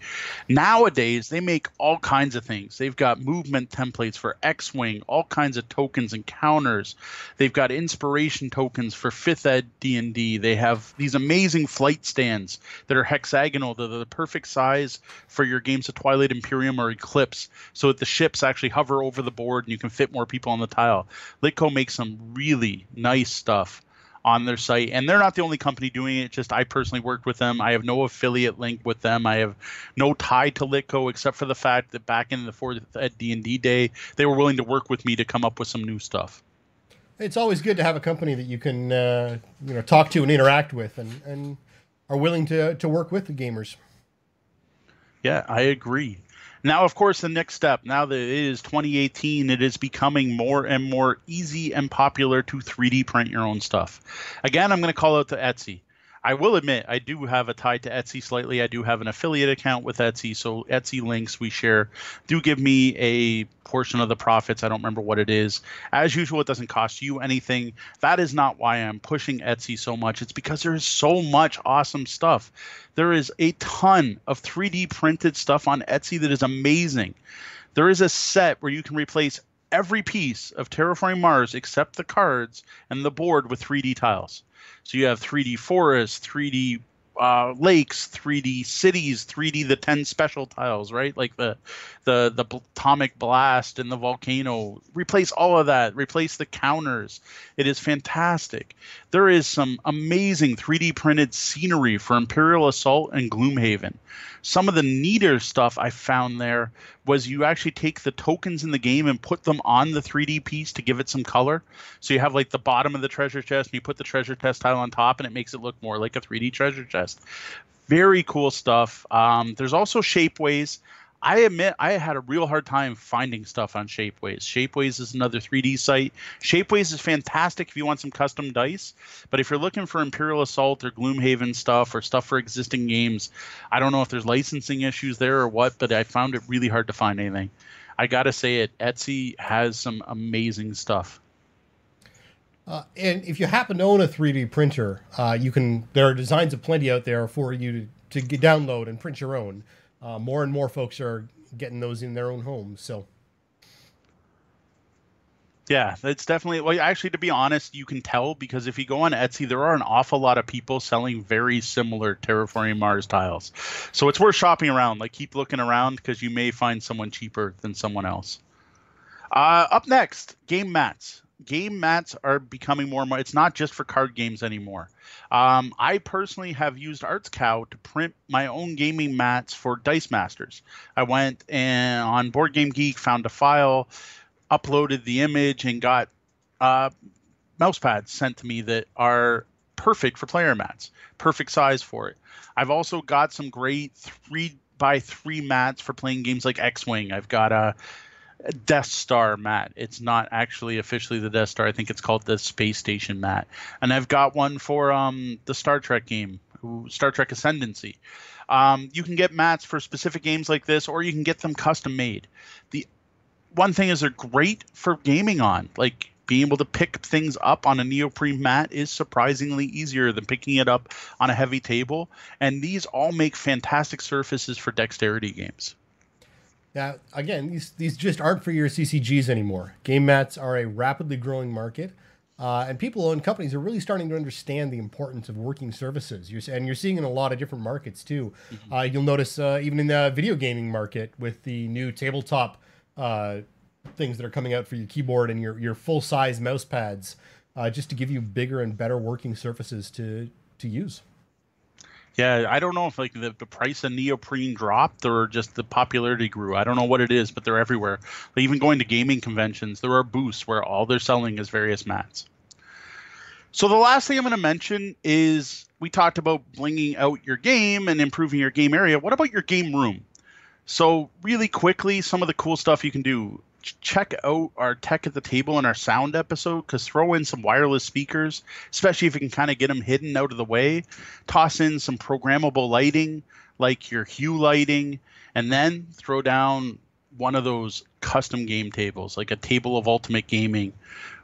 Nowadays, they make all kinds of things. They've got movement templates for X-wing, all kinds of tokens and counters. They've got inspiration tokens for fifth ed D and D. They have these amazing flight stands that are hexagonal. They're the perfect size for your games of Twilight Imperium or Eclipse, so that the ships actually hover over the board and you can fit more people on the tile. Litko makes some really nice stuff on their site and they're not the only company doing it just i personally worked with them. I have no affiliate link with them. I have no tie to Litko except for the fact that back in the fourth at d&d day they were willing to work with me to come up with some new stuff. It's always good to have a company that you can uh, you know talk to and interact with and, and are willing to, to work with the gamers yeah i agree now, of course, the next step, now that it is 2018, it is becoming more and more easy and popular to 3D print your own stuff. Again, I'm going to call out to Etsy. I will admit I do have a tie to Etsy slightly. I do have an affiliate account with Etsy, so Etsy links we share do give me a portion of the profits. I don't remember what it is. As usual, it doesn't cost you anything. That is not why I'm pushing Etsy so much. It's because there is so much awesome stuff. There is a ton of 3D printed stuff on Etsy that is amazing. There is a set where you can replace every piece of Terraforming Mars except the cards and the board with 3D tiles. So you have 3D forests, 3D uh, lakes, 3D cities, 3D the 10 special tiles, right? Like the the the atomic blast and the volcano. Replace all of that. Replace the counters. It is fantastic. There is some amazing 3D printed scenery for Imperial Assault and Gloomhaven. Some of the neater stuff I found there was you actually take the tokens in the game and put them on the 3D piece to give it some color. So you have like the bottom of the treasure chest and you put the treasure chest tile on top and it makes it look more like a 3D treasure chest. Very cool stuff. Um, there's also shapeways. I admit I had a real hard time finding stuff on Shapeways. Shapeways is another 3D site. Shapeways is fantastic if you want some custom dice, but if you're looking for Imperial Assault or Gloomhaven stuff or stuff for existing games, I don't know if there's licensing issues there or what, but I found it really hard to find anything. I gotta say it, Etsy has some amazing stuff. Uh, and if you happen to own a 3D printer, uh, you can. There are designs of plenty out there for you to, to download and print your own uh, more and more folks are getting those in their own homes. So, yeah, that's definitely. Well, actually, to be honest, you can tell because if you go on Etsy, there are an awful lot of people selling very similar Terraforming Mars tiles. So it's worth shopping around. Like, keep looking around because you may find someone cheaper than someone else. Uh, up next, game mats game mats are becoming more and more. It's not just for card games anymore. Um, I personally have used ArtsCow to print my own gaming mats for Dice Masters. I went and on Board Game Geek, found a file, uploaded the image, and got uh, mouse pads sent to me that are perfect for player mats, perfect size for it. I've also got some great three by three mats for playing games like X Wing. I've got a Death Star mat. It's not actually officially the Death Star. I think it's called the Space Station mat. And I've got one for um, the Star Trek game, Star Trek Ascendancy. Um, you can get mats for specific games like this, or you can get them custom made. The one thing is they're great for gaming on. Like being able to pick things up on a neoprene mat is surprisingly easier than picking it up on a heavy table. And these all make fantastic surfaces for dexterity games. Now, again, these these just aren't for your CCGs anymore. Game mats are a rapidly growing market, uh, and people and companies are really starting to understand the importance of working surfaces. You're, and you're seeing in a lot of different markets too. Mm-hmm. Uh, you'll notice uh, even in the video gaming market with the new tabletop uh, things that are coming out for your keyboard and your your full size mouse pads, uh, just to give you bigger and better working surfaces to to use. Yeah, I don't know if like the, the price of neoprene dropped or just the popularity grew. I don't know what it is, but they're everywhere. Like even going to gaming conventions, there are booths where all they're selling is various mats. So the last thing I'm going to mention is we talked about blinging out your game and improving your game area. What about your game room? So really quickly, some of the cool stuff you can do check out our tech at the table and our sound episode because throw in some wireless speakers, especially if you can kind of get them hidden out of the way. Toss in some programmable lighting like your hue lighting, and then throw down one of those custom game tables, like a table of ultimate gaming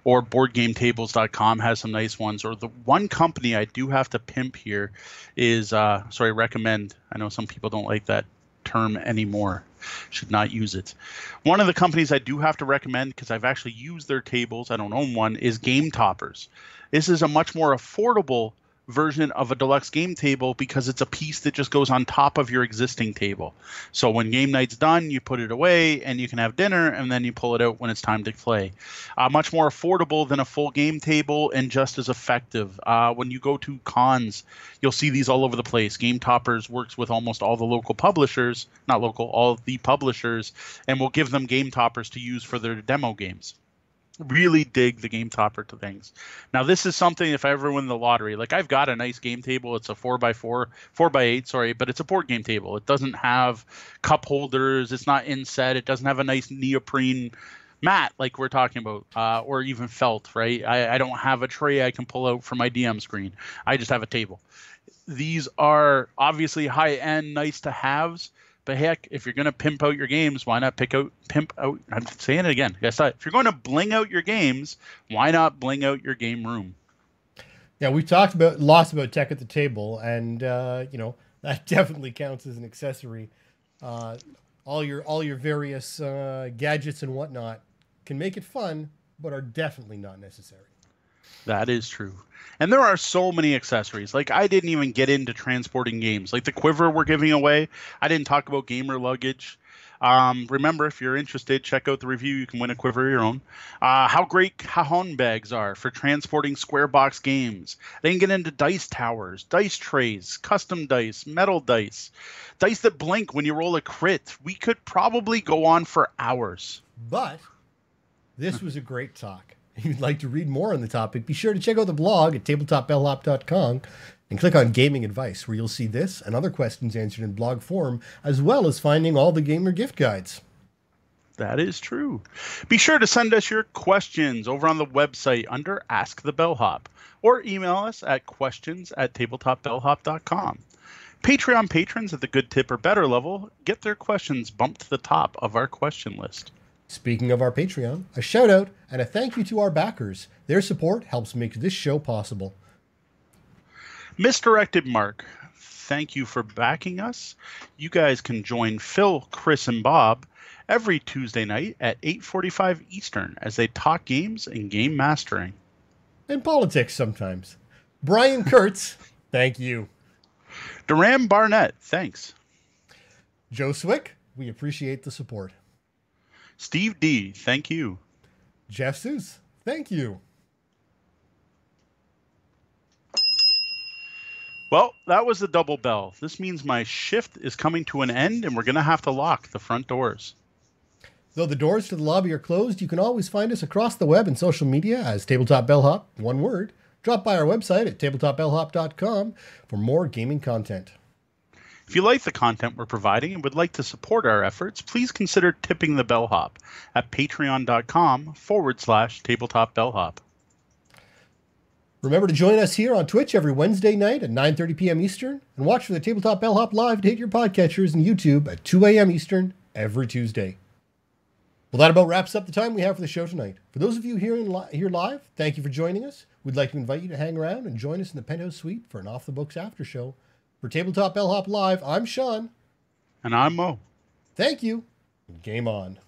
or boardgametables.com has some nice ones. Or the one company I do have to pimp here is, uh, sorry, recommend. I know some people don't like that term anymore. Should not use it. One of the companies I do have to recommend because I've actually used their tables, I don't own one, is Game Toppers. This is a much more affordable version of a deluxe game table because it's a piece that just goes on top of your existing table. So when game night's done, you put it away and you can have dinner and then you pull it out when it's time to play. Uh, much more affordable than a full game table and just as effective. Uh, when you go to cons, you'll see these all over the place. Game Toppers works with almost all the local publishers, not local, all the publishers, and will give them game toppers to use for their demo games really dig the game topper to things. Now this is something if I ever win the lottery, like I've got a nice game table. It's a four by four, four by eight, sorry, but it's a board game table. It doesn't have cup holders. It's not inset. It doesn't have a nice neoprene mat like we're talking about, uh, or even felt. Right? I, I don't have a tray I can pull out from my DM screen. I just have a table. These are obviously high end, nice to haves but heck, if you're going to pimp out your games, why not pick out pimp out? I'm saying it again. That if you're going to bling out your games, why not bling out your game room? Yeah, we talked about lots about tech at the table, and uh, you know that definitely counts as an accessory. Uh, all your all your various uh, gadgets and whatnot can make it fun, but are definitely not necessary. That is true. And there are so many accessories. Like I didn't even get into transporting games. Like the quiver we're giving away. I didn't talk about gamer luggage. Um, remember, if you're interested, check out the review. You can win a quiver of your own. Uh, how great cajon bags are for transporting square box games. They can get into dice towers, dice trays, custom dice, metal dice, dice that blink when you roll a crit. We could probably go on for hours. But this was a great talk. If you'd like to read more on the topic, be sure to check out the blog at tabletopbellhop.com and click on Gaming Advice, where you'll see this and other questions answered in blog form, as well as finding all the gamer gift guides. That is true. Be sure to send us your questions over on the website under Ask the Bellhop or email us at questions at tabletopbellhop.com. Patreon patrons at the good tip or better level get their questions bumped to the top of our question list. Speaking of our Patreon, a shout out and a thank you to our backers. Their support helps make this show possible. Misdirected Mark, thank you for backing us. You guys can join Phil, Chris, and Bob every Tuesday night at 8:45 Eastern as they talk games and game mastering. And politics sometimes. Brian Kurtz, thank you. Duran Barnett, thanks. Joe Swick, we appreciate the support. Steve D, thank you. Jeff Seuss, thank you. Well, that was the double bell. This means my shift is coming to an end and we're going to have to lock the front doors. Though the doors to the lobby are closed, you can always find us across the web and social media as Tabletop Bellhop, one word. Drop by our website at tabletopbellhop.com for more gaming content. If you like the content we're providing and would like to support our efforts, please consider tipping the bellhop at patreon.com forward slash tabletop bellhop. Remember to join us here on Twitch every Wednesday night at 9.30 p.m. Eastern and watch for the Tabletop Bellhop live to hit your podcatchers and YouTube at 2 a.m. Eastern every Tuesday. Well, that about wraps up the time we have for the show tonight. For those of you here, in li- here live, thank you for joining us. We'd like to invite you to hang around and join us in the Penthouse Suite for an Off the Books after show for Tabletop Bellhop Live, I'm Sean. And I'm Mo. Thank you. Game on.